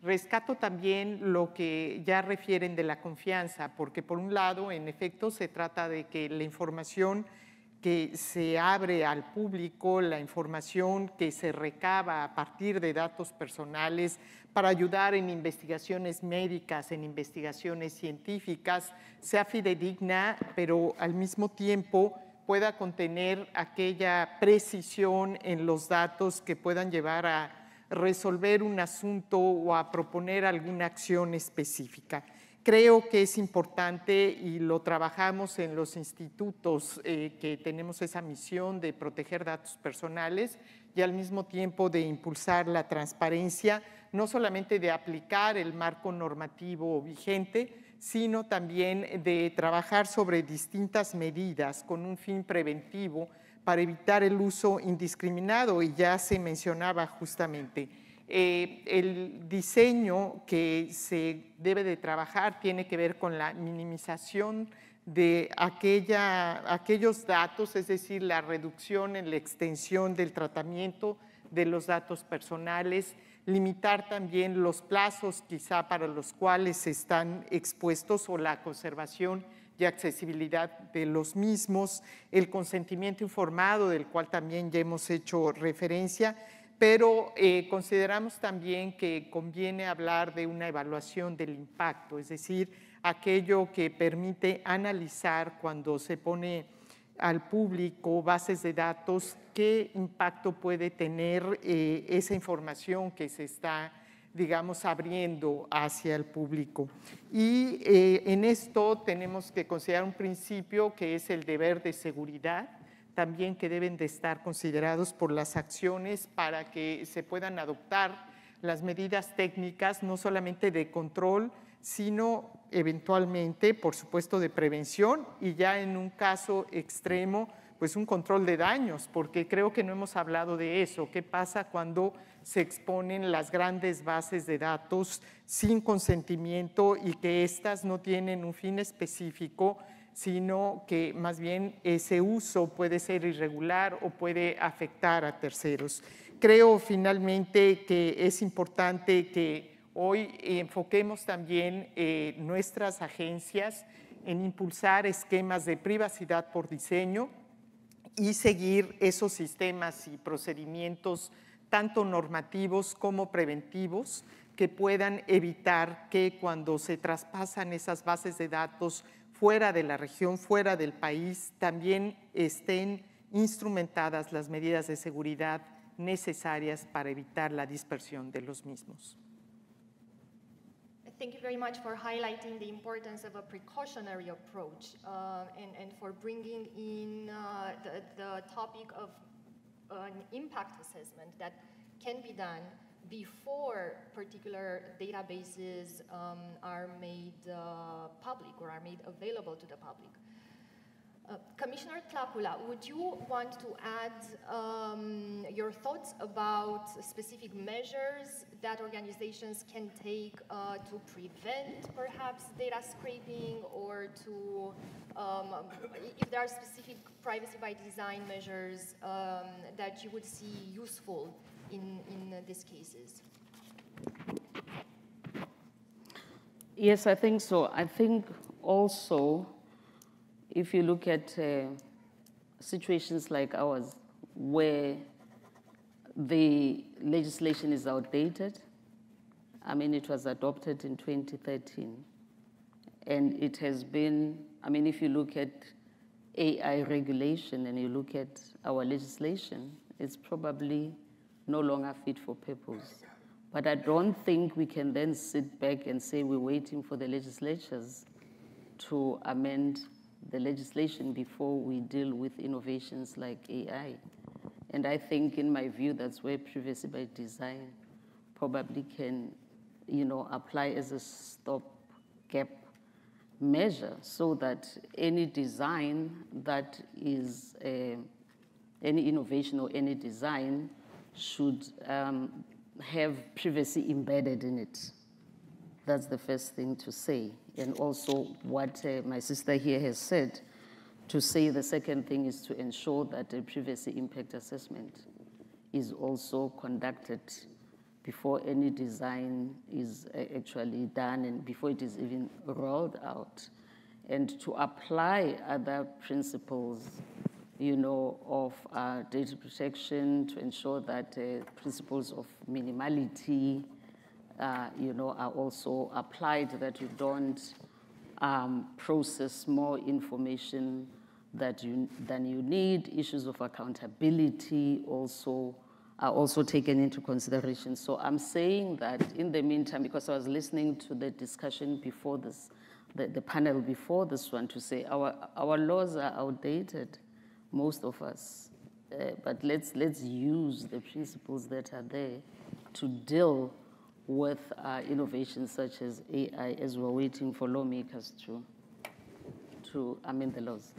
Rescato también lo que ya refieren de la confianza, porque por un lado, en efecto, se trata de que la información que se abre al público la información que se recaba a partir de datos personales para ayudar en investigaciones médicas, en investigaciones científicas, sea fidedigna, pero al mismo tiempo pueda contener aquella precisión en los datos que puedan llevar a resolver un asunto o a proponer alguna acción específica. Creo que es importante y lo trabajamos en los institutos eh, que tenemos esa misión de proteger datos personales y al mismo tiempo de impulsar la transparencia, no solamente de aplicar el marco normativo vigente, sino también de trabajar sobre distintas medidas con un fin preventivo para evitar el uso indiscriminado y ya se mencionaba justamente eh, el diseño que se debe de trabajar tiene que ver con la minimización de aquella, aquellos datos, es decir, la reducción en la extensión del tratamiento de los datos personales, limitar también los plazos quizá para los cuales están expuestos o la conservación y accesibilidad de los mismos, el consentimiento informado del cual también ya hemos hecho referencia pero eh, consideramos también que conviene hablar de una evaluación del impacto, es decir, aquello que permite analizar cuando se pone al público bases de datos, qué impacto puede tener eh, esa información que se está, digamos, abriendo hacia el público. Y eh, en esto tenemos que considerar un principio que es el deber de seguridad, también que deben de estar considerados por las acciones para que se puedan adoptar las medidas técnicas, no solamente de control, sino eventualmente, por supuesto, de prevención y ya en un caso extremo, pues un control de daños, porque creo que no hemos hablado de eso. ¿Qué pasa cuando se exponen las grandes bases de datos sin consentimiento y que éstas no tienen un fin específico, sino que más bien ese uso puede ser irregular o puede afectar a terceros? Creo finalmente que es importante que hoy enfoquemos también eh, nuestras agencias en impulsar esquemas de privacidad por diseño, y seguir esos sistemas y procedimientos tanto normativos como preventivos que puedan evitar que cuando se traspasan esas bases de datos fuera de la región, fuera del país, también estén instrumentadas las medidas de seguridad necesarias para evitar la dispersión de los mismos. Thank you very much for highlighting the importance of a precautionary approach uh, and, and for bringing in uh, the, the topic of an impact assessment that can be done before particular databases um, are made uh, public or are made available to the public. Uh, Commissioner Tlakula, would you want to add um, your thoughts about specific measures that organizations can take uh, to prevent perhaps data scraping or to, um, if there are specific privacy by design measures um, that you would see useful in, in uh, these cases? Yes, I think so. I think also if you look at uh, situations like ours, where the legislation is outdated, I mean, it was adopted in 2013, and it has been, I mean, if you look at AI regulation and you look at our legislation, it's probably no longer fit for purpose. But I don't think we can then sit back and say we're waiting for the legislatures to amend the legislation before we deal with innovations like AI. And I think, in my view, that's where privacy by design probably can, you know, apply as a stopgap measure so that any design that is, uh, any innovation or any design should um, have privacy embedded in it. That's the first thing to say. And also, what uh, my sister here has said, to say the second thing is to ensure that a privacy impact assessment is also conducted before any design is uh, actually done and before it is even rolled out. And to apply other principles, you know, of uh, data protection to ensure that uh, principles of minimality, uh, you know, are also applied that you don't um, process more information that you, than you need. Issues of accountability also are also taken into consideration. So I'm saying that in the meantime, because I was listening to the discussion before this, the, the panel before this one, to say our, our laws are outdated, most of us. Uh, but let's, let's use the principles that are there to deal with uh, innovations such as AI as we're waiting for lawmakers to, to amend the laws.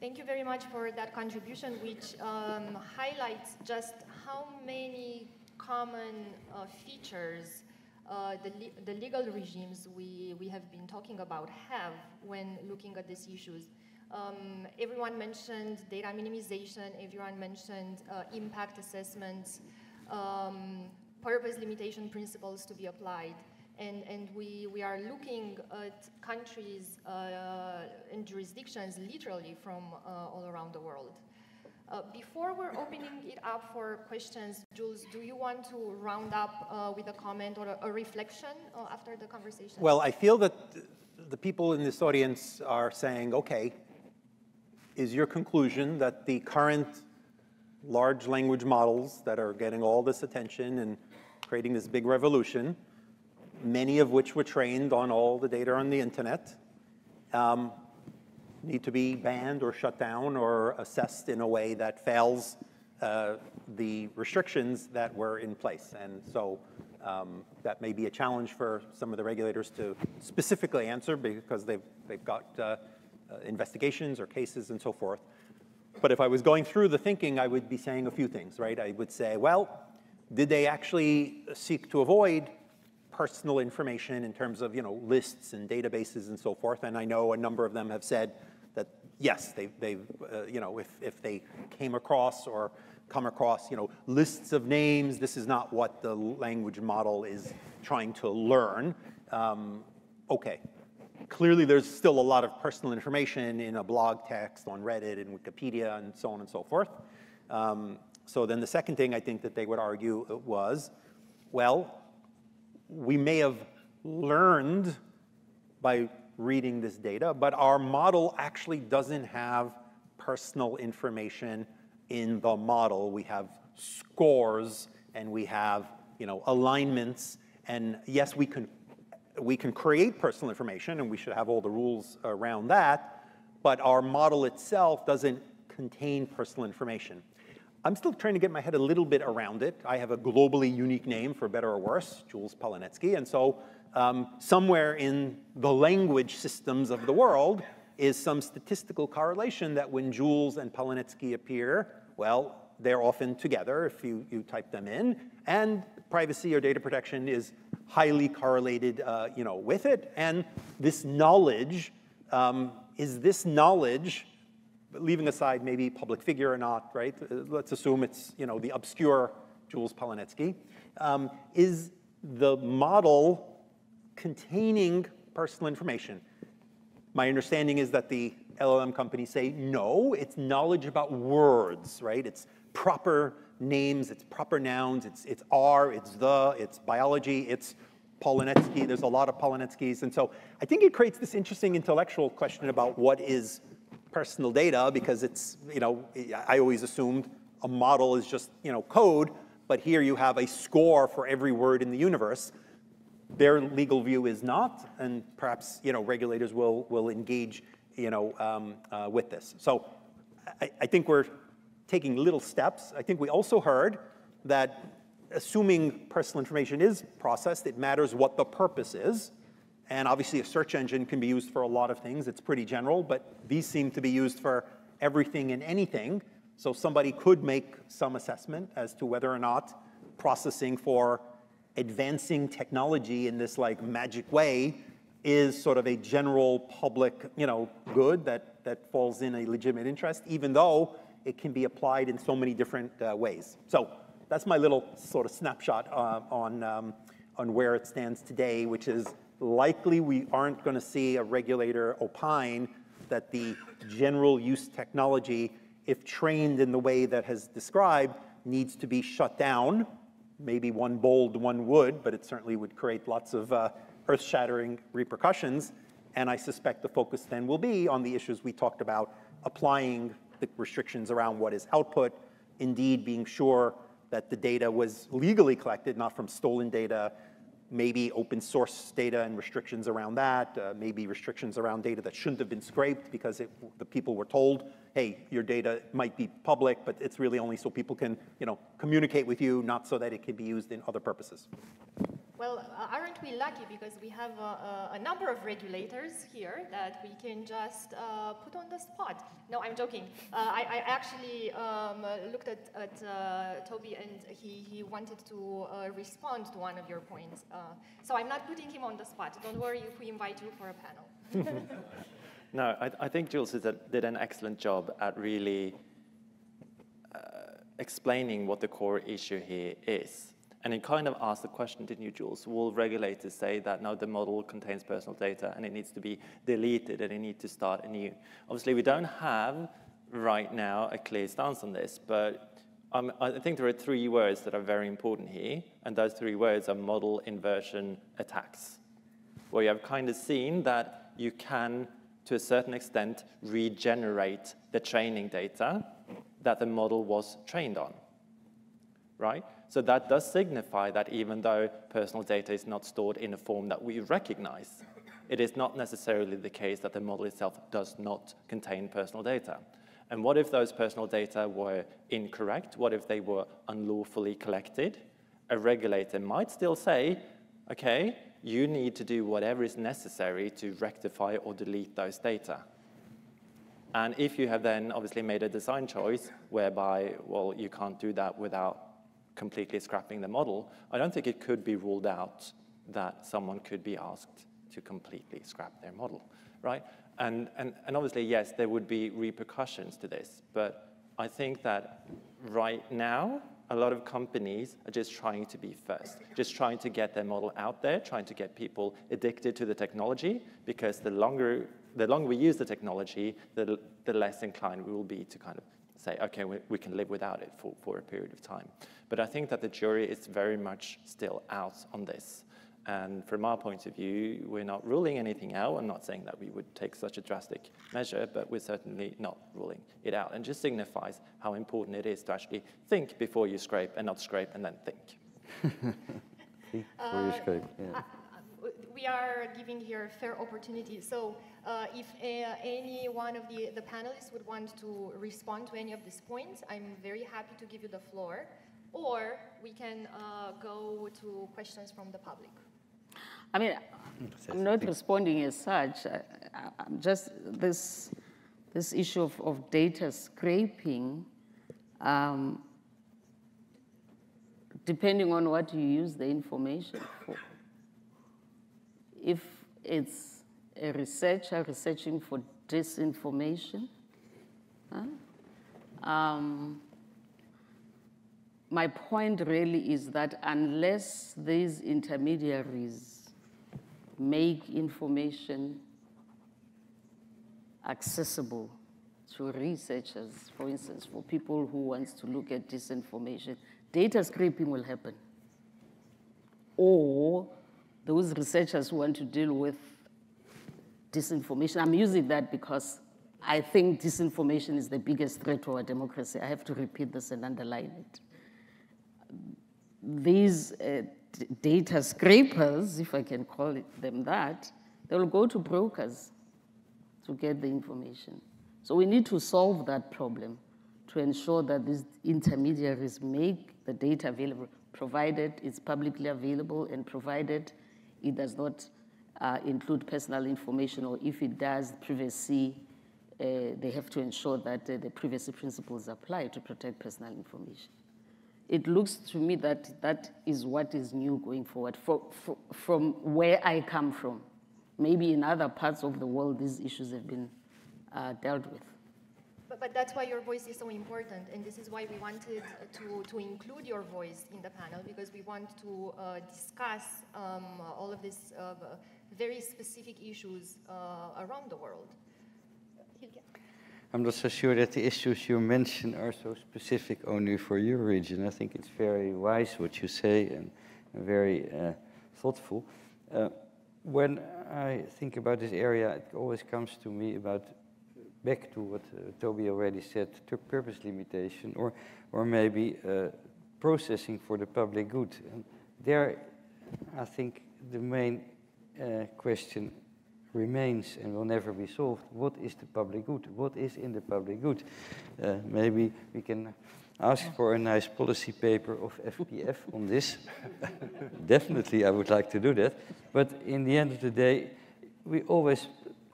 Thank you very much for that contribution, which um, highlights just how many common uh, features uh, the, le the legal regimes we, we have been talking about have when looking at these issues. Um, everyone mentioned data minimization, everyone mentioned uh, impact assessments, um, purpose limitation principles to be applied. And, and we, we are looking at countries uh, and jurisdictions literally from uh, all around the world. Uh, before we're opening it up for questions, Jules, do you want to round up uh, with a comment or a, a reflection uh, after the conversation? Well, I feel that the people in this audience are saying, okay, is your conclusion that the current large language models that are getting all this attention and creating this big revolution, many of which were trained on all the data on the internet, um, need to be banned or shut down or assessed in a way that fails uh, the restrictions that were in place. And so um, that may be a challenge for some of the regulators to specifically answer because they've, they've got uh, investigations or cases and so forth. But if I was going through the thinking, I would be saying a few things, right? I would say, well, did they actually seek to avoid personal information in terms of, you know, lists and databases and so forth? And I know a number of them have said that, yes, they, they've, uh, you know, if, if they came across or come across, you know, lists of names, this is not what the language model is trying to learn. Um, okay, clearly there's still a lot of personal information in a blog text on Reddit and Wikipedia and so on and so forth. Um, so then the second thing I think that they would argue was, well, we may have learned by reading this data, but our model actually doesn't have personal information in the model. We have scores and we have you know, alignments. And yes, we can we can create personal information, and we should have all the rules around that, but our model itself doesn't contain personal information. I'm still trying to get my head a little bit around it. I have a globally unique name, for better or worse, Jules Polonetsky, and so um, somewhere in the language systems of the world is some statistical correlation that when Jules and Polonetsky appear, well, they're often together if you, you type them in, and privacy or data protection is highly correlated uh, you know, with it. And this knowledge, um, is this knowledge, leaving aside maybe public figure or not, right? Uh, let's assume it's you know, the obscure Jules Polonetsky. Um, is the model containing personal information? My understanding is that the LLM companies say, no, it's knowledge about words, right? It's proper names, it's proper nouns, it's, it's R, it's the, it's biology, it's Polonetsky. There's a lot of Polonetskys. And so I think it creates this interesting intellectual question about what is personal data because it's, you know, I always assumed a model is just, you know, code, but here you have a score for every word in the universe. Their legal view is not, and perhaps, you know, regulators will, will engage, you know, um, uh, with this. So I, I think we're taking little steps. I think we also heard that assuming personal information is processed, it matters what the purpose is. And obviously, a search engine can be used for a lot of things. It's pretty general, but these seem to be used for everything and anything. So somebody could make some assessment as to whether or not processing for advancing technology in this like magic way is sort of a general public, you know, good that, that falls in a legitimate interest, even though it can be applied in so many different uh, ways. So that's my little sort of snapshot uh, on, um, on where it stands today, which is likely we aren't going to see a regulator opine that the general use technology, if trained in the way that has described, needs to be shut down. Maybe one bold, one would, but it certainly would create lots of uh, earth-shattering repercussions. And I suspect the focus then will be on the issues we talked about, applying the restrictions around what is output, indeed being sure that the data was legally collected, not from stolen data, maybe open source data and restrictions around that, uh, maybe restrictions around data that shouldn't have been scraped because it, the people were told, hey, your data might be public, but it's really only so people can you know, communicate with you, not so that it can be used in other purposes. Well, uh, aren't we lucky because we have a, a, number of regulators here that we can just uh, put on the spot. No, I'm joking. Uh, I, I, actually um, looked at, at uh, Toby and he, he wanted to uh, respond to one of your points. Uh, so I'm not putting him on the spot. Don't worry if we invite you for a panel. no, I, I, think Jules did, a, did, an excellent job at really explaining what the core issue here is. And it kind of asked the question, didn't you, Jules? Will regulators say that now the model contains personal data and it needs to be deleted and it needs to start anew? Obviously, we don't have right now a clear stance on this, but um, I think there are three words that are very important here, and those three words are model inversion attacks, where you have kind of seen that you can, to a certain extent, regenerate the training data that the model was trained on, right? So that does signify that even though personal data is not stored in a form that we recognize, it is not necessarily the case that the model itself does not contain personal data. And what if those personal data were incorrect? What if they were unlawfully collected? A regulator might still say, okay, you need to do whatever is necessary to rectify or delete those data. And if you have then obviously made a design choice whereby, well, you can't do that without completely scrapping the model, I don't think it could be ruled out that someone could be asked to completely scrap their model, right? And, and, and obviously, yes, there would be repercussions to this, but I think that right now, a lot of companies are just trying to be first, just trying to get their model out there, trying to get people addicted to the technology, because the longer, the longer we use the technology, the, the less inclined we will be to kind of say, okay, we, we can live without it for, for a period of time. But I think that the jury is very much still out on this. And from our point of view, we're not ruling anything out. I'm not saying that we would take such a drastic measure, but we're certainly not ruling it out. And just signifies how important it is to actually think before you scrape and not scrape and then think. Think before you scrape, yeah. we are giving here fair opportunity. So uh, if uh, any one of the, the panelists would want to respond to any of these points, I'm very happy to give you the floor. Or we can uh, go to questions from the public. I mean, I'm not responding as such. I, I'm just this this issue of, of data scraping. Um, depending on what you use the information for. If it's a researcher researching for disinformation, huh? um, my point really is that unless these intermediaries make information accessible to researchers, for instance, for people who wants to look at disinformation, data scraping will happen. Or those researchers who want to deal with disinformation, I'm using that because I think disinformation is the biggest threat to our democracy. I have to repeat this and underline it these uh, data scrapers, if I can call it them that, they will go to brokers to get the information. So we need to solve that problem to ensure that these intermediaries make the data available, provided it's publicly available and provided it does not uh, include personal information, or if it does, privacy, uh, they have to ensure that uh, the privacy principles apply to protect personal information it looks to me that that is what is new going forward for, for, from where I come from. Maybe in other parts of the world, these issues have been uh, dealt with. But, but that's why your voice is so important, and this is why we wanted to, to include your voice in the panel, because we want to uh, discuss um, all of these uh, very specific issues uh, around the world. I'm not so sure that the issues you mention are so specific only for your region. I think it's very wise what you say and, very uh, thoughtful. Uh, when I think about this area, it always comes to me about back to what uh, Toby already said, to purpose limitation, or or maybe uh, processing for the public good. And there, I think the main uh, question remains and will never be solved. What is the public good? What is in the public good? Uh, maybe we can ask for a nice policy paper of FPF on this. Definitely, I would like to do that. But in the end of the day, we always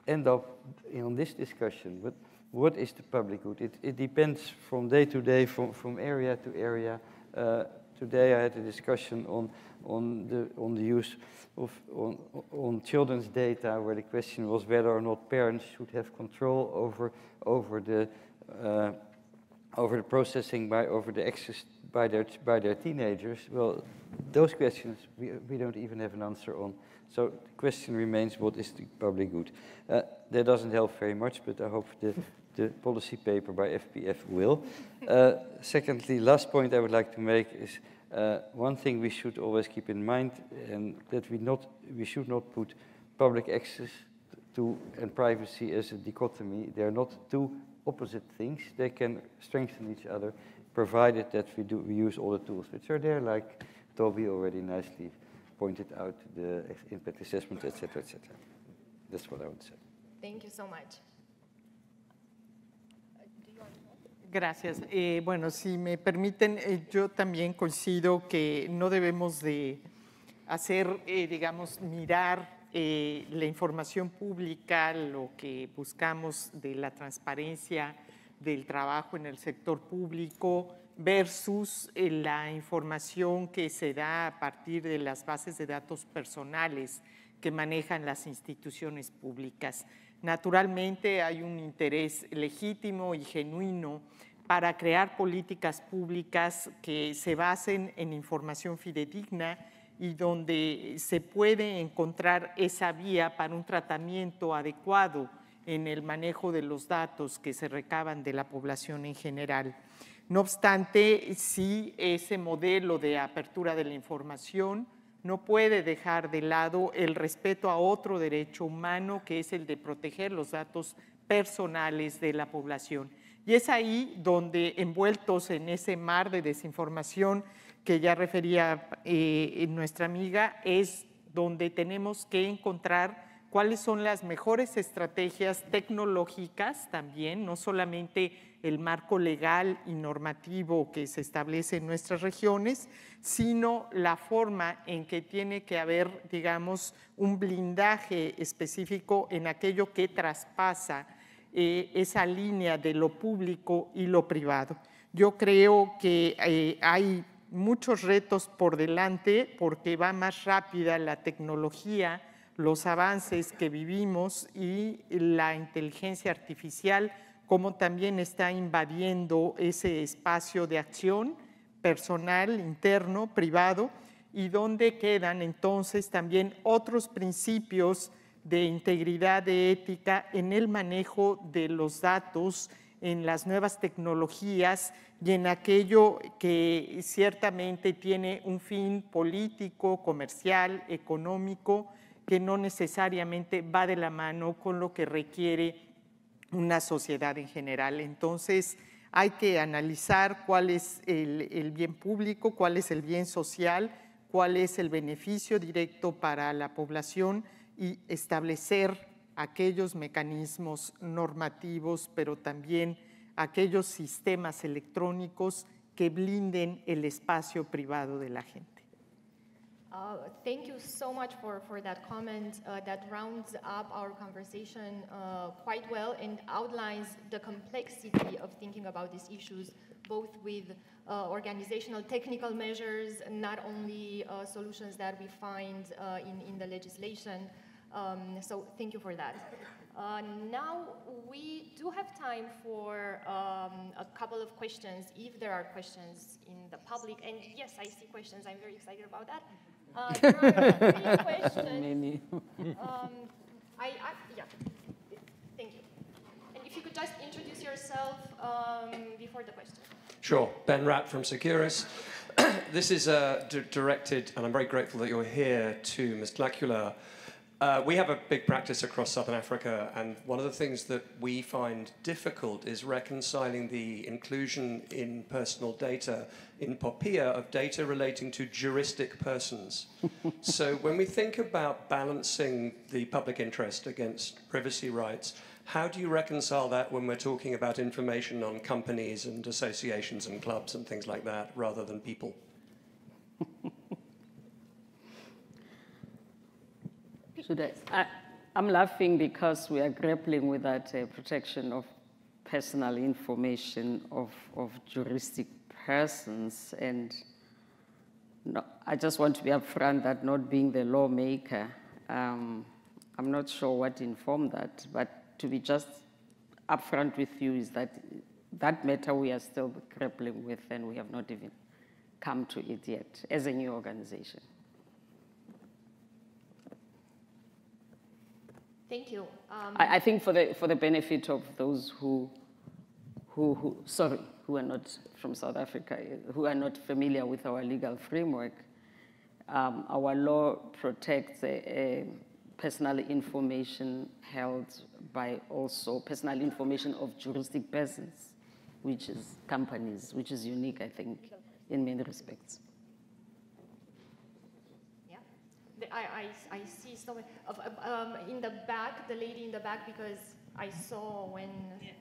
end up on this discussion. But what is the public good? It, it depends from day to day, from, from area to area. Uh, today I had a discussion on, on, the, on the use of, on, on children's data where the question was whether or not parents should have control over, over, the, uh, over the processing by over the access by their, by their teenagers. Well, those questions we, we don't even have an answer on. So the question remains, what is the public good? Uh, that doesn't help very much, but I hope the, the policy paper by FPF will. Uh, secondly, last point I would like to make is uh, one thing we should always keep in mind, and that we not we should not put public access to and privacy as a dichotomy. They are not two opposite things. They can strengthen each other, provided that we do we use all the tools which are there, like Toby already nicely pointed out, the impact assessment, etc., etc. That's what I would say. Thank you so much. Gracias. Eh, bueno, si me permiten, eh, yo también coincido que no debemos de hacer, eh, digamos, mirar la información pública, lo que buscamos de la transparencia del trabajo en el sector público versus la información que se da a partir de las bases de datos personales que manejan las instituciones públicas. Naturalmente hay un interés legítimo y genuino para crear políticas públicas que se basen en información fidedigna y donde se puede encontrar esa vía para un tratamiento adecuado en el manejo de los datos que se recaban de la población en general. No obstante, sí ese modelo de apertura de la información no puede dejar de lado el respeto a otro derecho humano que es el de proteger los datos personales de la población. Y es ahí donde, envueltos en ese mar de desinformación que ya refería eh, nuestra amiga, es donde tenemos que encontrar cuáles son las mejores estrategias tecnológicas también, no solamente el marco legal y normativo que se establece en nuestras regiones, sino la forma en que tiene que haber, digamos, un blindaje específico en aquello que traspasa eh, esa línea de lo público y lo privado. Yo creo que eh, hay muchos retos por delante porque va más rápida la tecnología, los avances que vivimos y la inteligencia artificial, como también está invadiendo ese espacio de acción personal, interno, privado, y donde quedan entonces también otros principios de integridad, de ética en el manejo de los datos, en las nuevas tecnologías y en aquello que ciertamente tiene un fin político, comercial, económico, que no necesariamente va de la mano con lo que requiere una sociedad en general. Entonces, hay que analizar cuál es el, el, bien público, cuál es el bien social, cuál es el beneficio directo para la población y establecer aquellos mecanismos normativos, pero también aquellos sistemas electrónicos que blinden el espacio privado de la gente. Uh, thank you so much for, for that comment. Uh, that rounds up our conversation uh, quite well and outlines the complexity of thinking about these issues, both with uh, organizational technical measures, not only uh, solutions that we find in, in the legislation. Um, so thank you for that. Now we do have time for um, a couple of questions, if there are questions in the public. And yes, I see questions. I'm very excited about that. Uh, there are three questions. Many. Um, I, I, yeah, thank you. And if you could just introduce yourself um, before the question. Sure, Ben Rapp from Securys. this is uh, directed, and I'm very grateful that you're here, to Ms. Tlakula. Uh, we have a big practice across Southern Africa, and one of the things that we find difficult is reconciling the inclusion in personal data in POPIA of data relating to juristic persons. so when we think about balancing the public interest against privacy rights, how do you reconcile that when we're talking about information on companies and associations and clubs and things like that rather than people? Should I, I, am laughing because we are grappling with that uh, protection of personal information of, of juristic persons. And no, I just want to be upfront that not being the lawmaker, um, I'm not sure what informed that, but to be just upfront with you is that that matter we are still grappling with and we have not even come to it yet as a new organization. Thank you. Um, I, I, think for the, for the benefit of those who, who, who, sorry, who are not from South Africa, who are not familiar with our legal framework, um, our law protects personal information held by also personal information of juristic persons, which is companies, which is unique, I think, in many respects. I, I, I see so um, in the back, the lady in the back, because I saw when, yeah.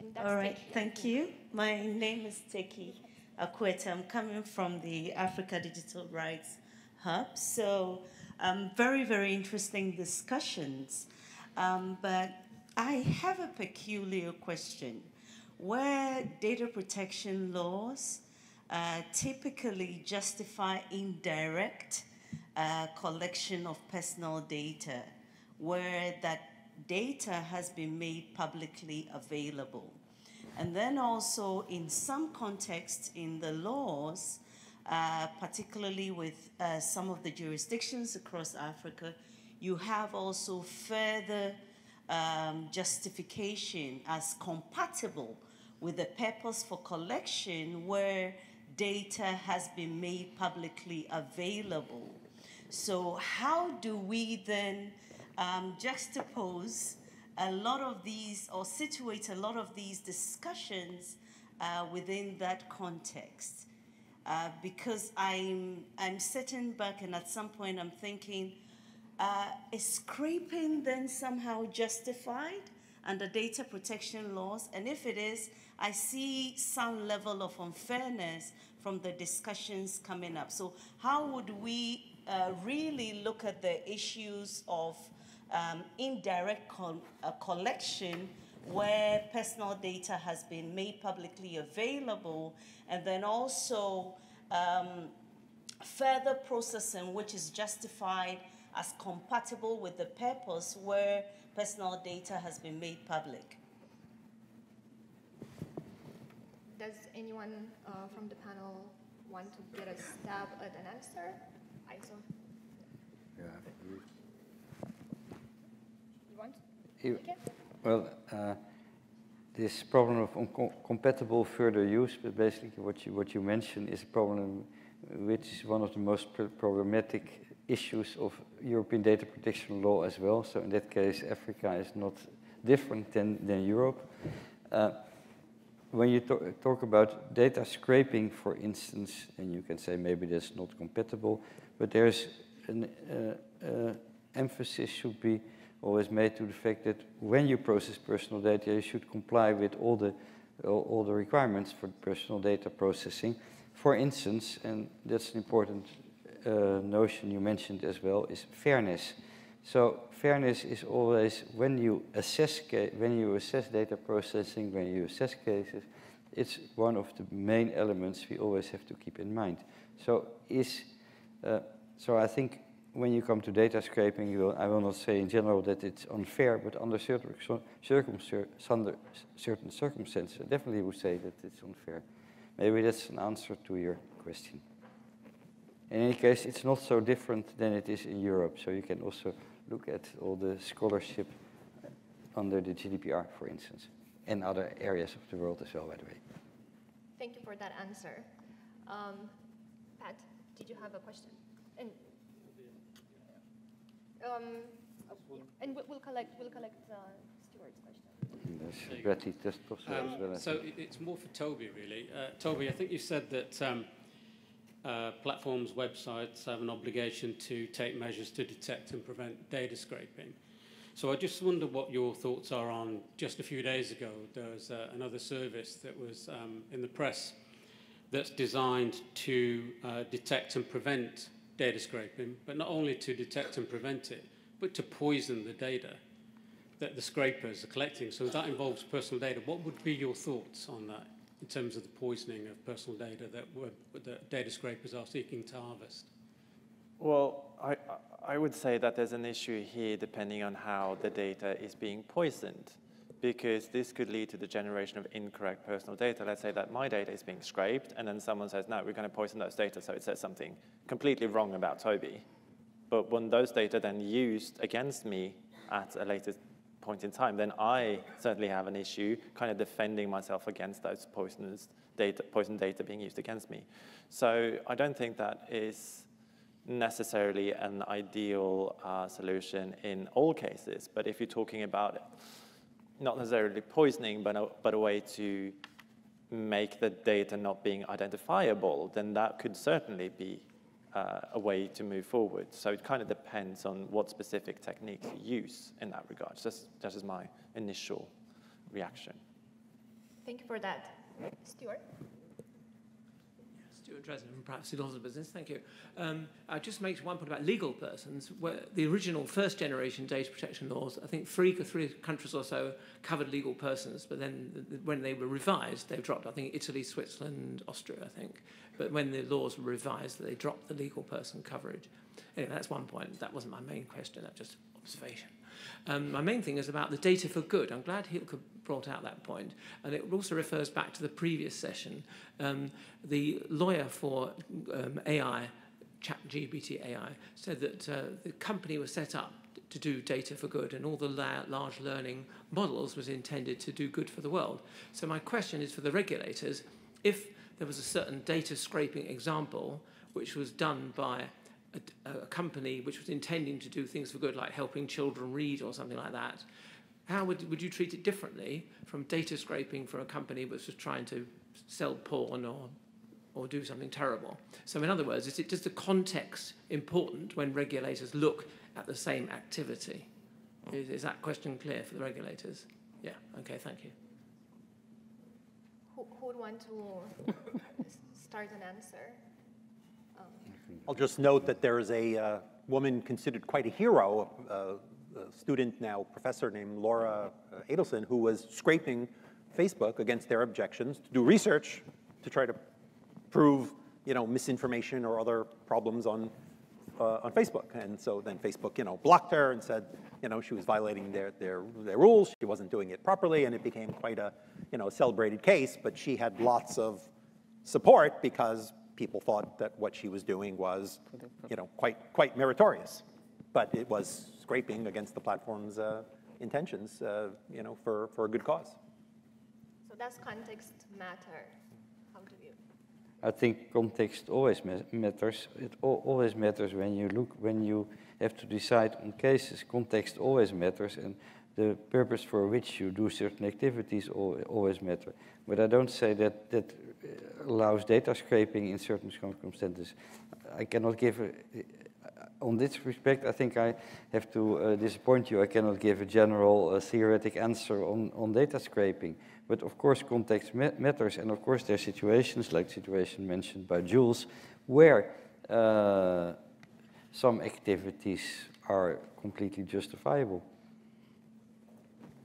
And that's All right, Teki. thank you. My name is Teki Akuetteh. I'm coming from the Africa Digital Rights Hub. So, um, very, very interesting discussions. Um, but I have a peculiar question. Where data protection laws uh, typically justify indirect uh, collection of personal data, where that data has been made publicly available. And then also, in some contexts in the laws, uh, particularly with uh, some of the jurisdictions across Africa, you have also further um, justification as compatible with the purpose for collection where data has been made publicly available. So, how do we then um, juxtapose a lot of these or situate a lot of these discussions uh, within that context? Uh, because I'm, I'm sitting back and at some point I'm thinking, uh, is scraping then somehow justified under data protection laws? And if it is, I see some level of unfairness from the discussions coming up. So, how would we uh, really look at the issues of um, indirect uh, collection where personal data has been made publicly available, and then also um, further processing which is justified as compatible with the purpose where personal data has been made public. Does anyone uh, from the panel want to get a stab at an answer? I saw. You want? You-. Well, uh, this problem of incompatible further use, but basically what you, what you mentioned is a problem which is one of the most pr- problematic issues of European data protection law as well. So in that case, Africa is not different than, than Europe. Uh, when you talk about data scraping, for instance, and you can say maybe that's not compatible, but there's an uh, uh, emphasis should be always made to the fact that when you process personal data, you should comply with all the all, the requirements for personal data processing. For instance, and that's an important uh, notion you mentioned as well, is fairness. So fairness is always when you assess when you assess data processing, when you assess cases, it's one of the main elements we always have to keep in mind. So is uh, so I think when you come to data scraping, will, I will not say in general that it's unfair, but under certain, certain circumstances, I definitely would say that it's unfair. Maybe that's an answer to your question. In any case, it's not so different than it is in Europe, so you can also look at all the scholarship under the GDPR, for instance, and other areas of the world as well, by the way. Thank you for that answer. Um, Pat, did you have a question? And um, oh, and we- we'll collect we'll collect uh, Stewart's question. And there's Betty Testos as well. I Um, so it's more for Toby, really. Uh, Toby, I think you said that um, uh, platforms, websites have an obligation to take measures to detect and prevent data scraping. So I just wonder what your thoughts are on just a few days ago, there was uh, another service that was um, in the press that's designed to uh, detect and prevent data scraping, but not only to detect and prevent it, but to poison the data that the scrapers are collecting. So that involves personal data. What would be your thoughts on that in terms of the poisoning of personal data that, were, that data scrapers are seeking to harvest? Well, I, I would say that there's an issue here depending on how the data is being poisoned, because this could lead to the generation of incorrect personal data. Let's say that my data is being scraped, and then someone says, no, we're going to poison those data, so it says something completely wrong about Toby. But when those data then used against me at a later point in time, then I certainly have an issue kind of defending myself against those poisonous data, poison data being used against me. So I don't think that is necessarily an ideal uh, solution in all cases. But if you're talking about not necessarily poisoning, but a, but a way to make the data not being identifiable, then that could certainly be uh, a way to move forward. So it kind of depends on what specific techniques you use in that regard. Just, that is my initial reaction. Thank you for that. Stewart? Stewart Dresner from Privacy Laws of Business. Thank you. Um, I just make one point about legal persons. Where the original first generation data protection laws, I think three, three countries or so covered legal persons, but then when they were revised, they dropped. I think Italy, Switzerland, Austria, I think. But when the laws were revised, they dropped the legal person coverage. Anyway, that's one point. That wasn't my main question, that's just observation. Um, my main thing is about the data for good. I'm glad Hielke brought out that point. point, and it also refers back to the previous session. Um, the lawyer for um, AI, ChatGPT AI, said that uh, the company was set up to do data for good, and all the la large learning models was intended to do good for the world. So my question is for the regulators, if there was a certain data scraping example which was done by a, a, company which was intending to do things for good, like helping children read or something like that, how would, would you treat it differently from data scraping for a company which was trying to sell porn or, or do something terrible? So, in other words, is it just the context important when regulators look at the same activity? Is, is that question clear for the regulators? Yeah, okay, thank you. Who, who would want to start an answer? I'll just note that there is a uh, woman considered quite a hero, uh, a student now professor named Laura uh, Edelson, who was scraping Facebook against their objections to do research to try to prove, you know, misinformation or other problems on uh, on Facebook. And so then Facebook, you know, blocked her and said, you know, she was violating their, their, their rules. She wasn't doing it properly. And it became quite a, you know, celebrated case. But she had lots of support because people thought that what she was doing was, you know, quite, quite meritorious. But it was scraping against the platform's uh, intentions, uh, you know, for, for a good cause. So does context matter? How do you? I think context always matters. It always matters when you look, when you have to decide on cases. Context always matters, and the purpose for which you do certain activities always matter. But I don't say that that allows data scraping in certain circumstances. I cannot give, a, on this respect, I think I have to uh, disappoint you. I cannot give a general uh, theoretic answer on, on data scraping. But of course, context ma matters. And of course, there are situations, like the situation mentioned by Jules, where uh, some activities are completely justifiable.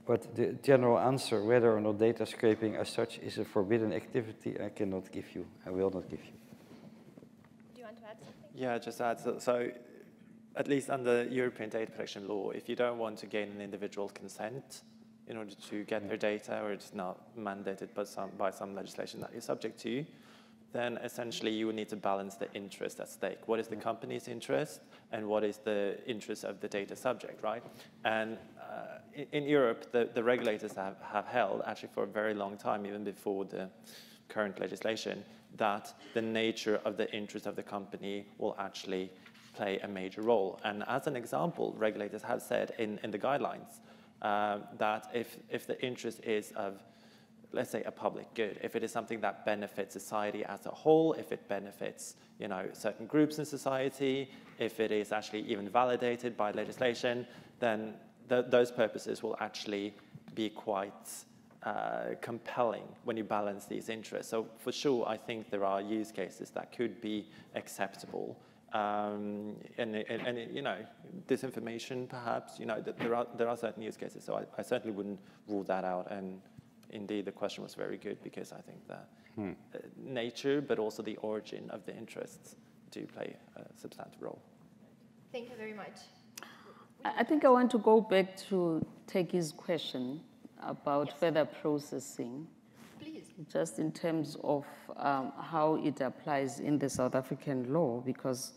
But the general answer, whether or not data scraping as such is a forbidden activity, I cannot give you. I will not give you. Do you want to add something? Yeah, just add. So, so at least under European data protection law, if you don't want to gain an individual consent in order to get their data, or it's not mandated by some, by some legislation that you're subject to, then essentially you would need to balance the interest at stake. What is the company's interest and what is the interest of the data subject, right? And in, in, Europe, the, the regulators have, have held, actually for a very long time, even before the current legislation, that the nature of the interest of the company will actually play a major role. And as an example, regulators have said in, in the guidelines uh, that if, if the interest is of let's say, a public good. If it is something that benefits society as a whole, if it benefits, you know, certain groups in society, if it is actually even validated by legislation, then th those purposes will actually be quite uh, compelling when you balance these interests. So for sure, I think there are use cases that could be acceptable. Um, and, and, and, you know, disinformation perhaps, you know, there are, there are certain use cases. So I, I certainly wouldn't rule that out and indeed the question was very good because I think that hmm. uh, nature, but also the origin of the interests do play a substantive role. Thank you very much. I think I want to go back to Teki's question about yes. further processing. Please. Just in terms of um, how it applies in the South African law, because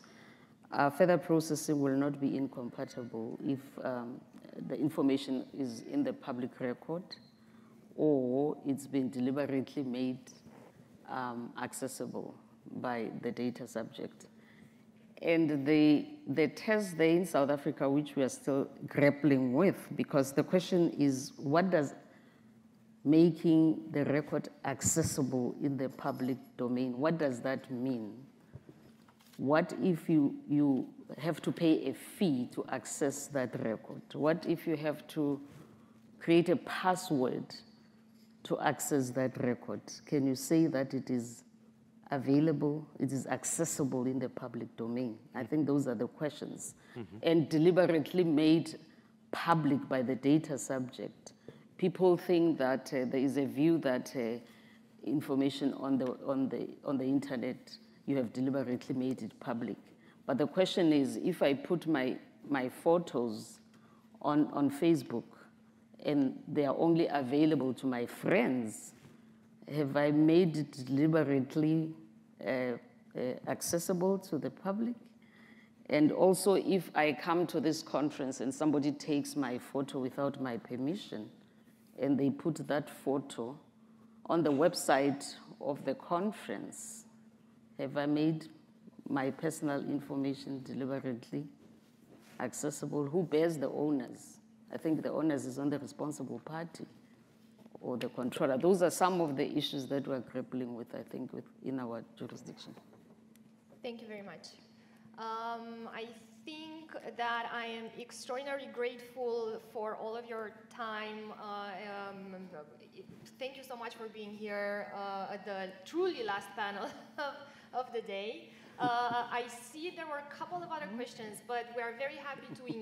uh, further processing will not be incompatible if um, the information is in the public record or it's been deliberately made um, accessible by the data subject. And the, the test there in South Africa, which we are still grappling with, because the question is, what does making the record accessible in the public domain, what does that mean? What if you, you have to pay a fee to access that record? What if you have to create a password to access that record? Can you say that it is available, it is accessible in the public domain? I think those are the questions. And deliberately made public by the data subject. People think that uh, there is a view that uh, information on the, on, the, on the internet, you have deliberately made it public. But the question is, if I put my, my photos on, on Facebook and they are only available to my friends, have I made it deliberately uh, uh, accessible to the public? And also, if I come to this conference and somebody takes my photo without my permission, and they put that photo on the website of the conference, have I made my personal information deliberately accessible? Who bears the owners? I think the owners is on the responsible party or the controller. Those are some of the issues that we're grappling with, I think, in our jurisdiction. Thank you very much. Um, I think that I am extraordinarily grateful for all of your time. Uh, um, thank you so much for being here uh, at the truly last panel of, of the day. Uh, I see there were a couple of other questions, but we are very happy to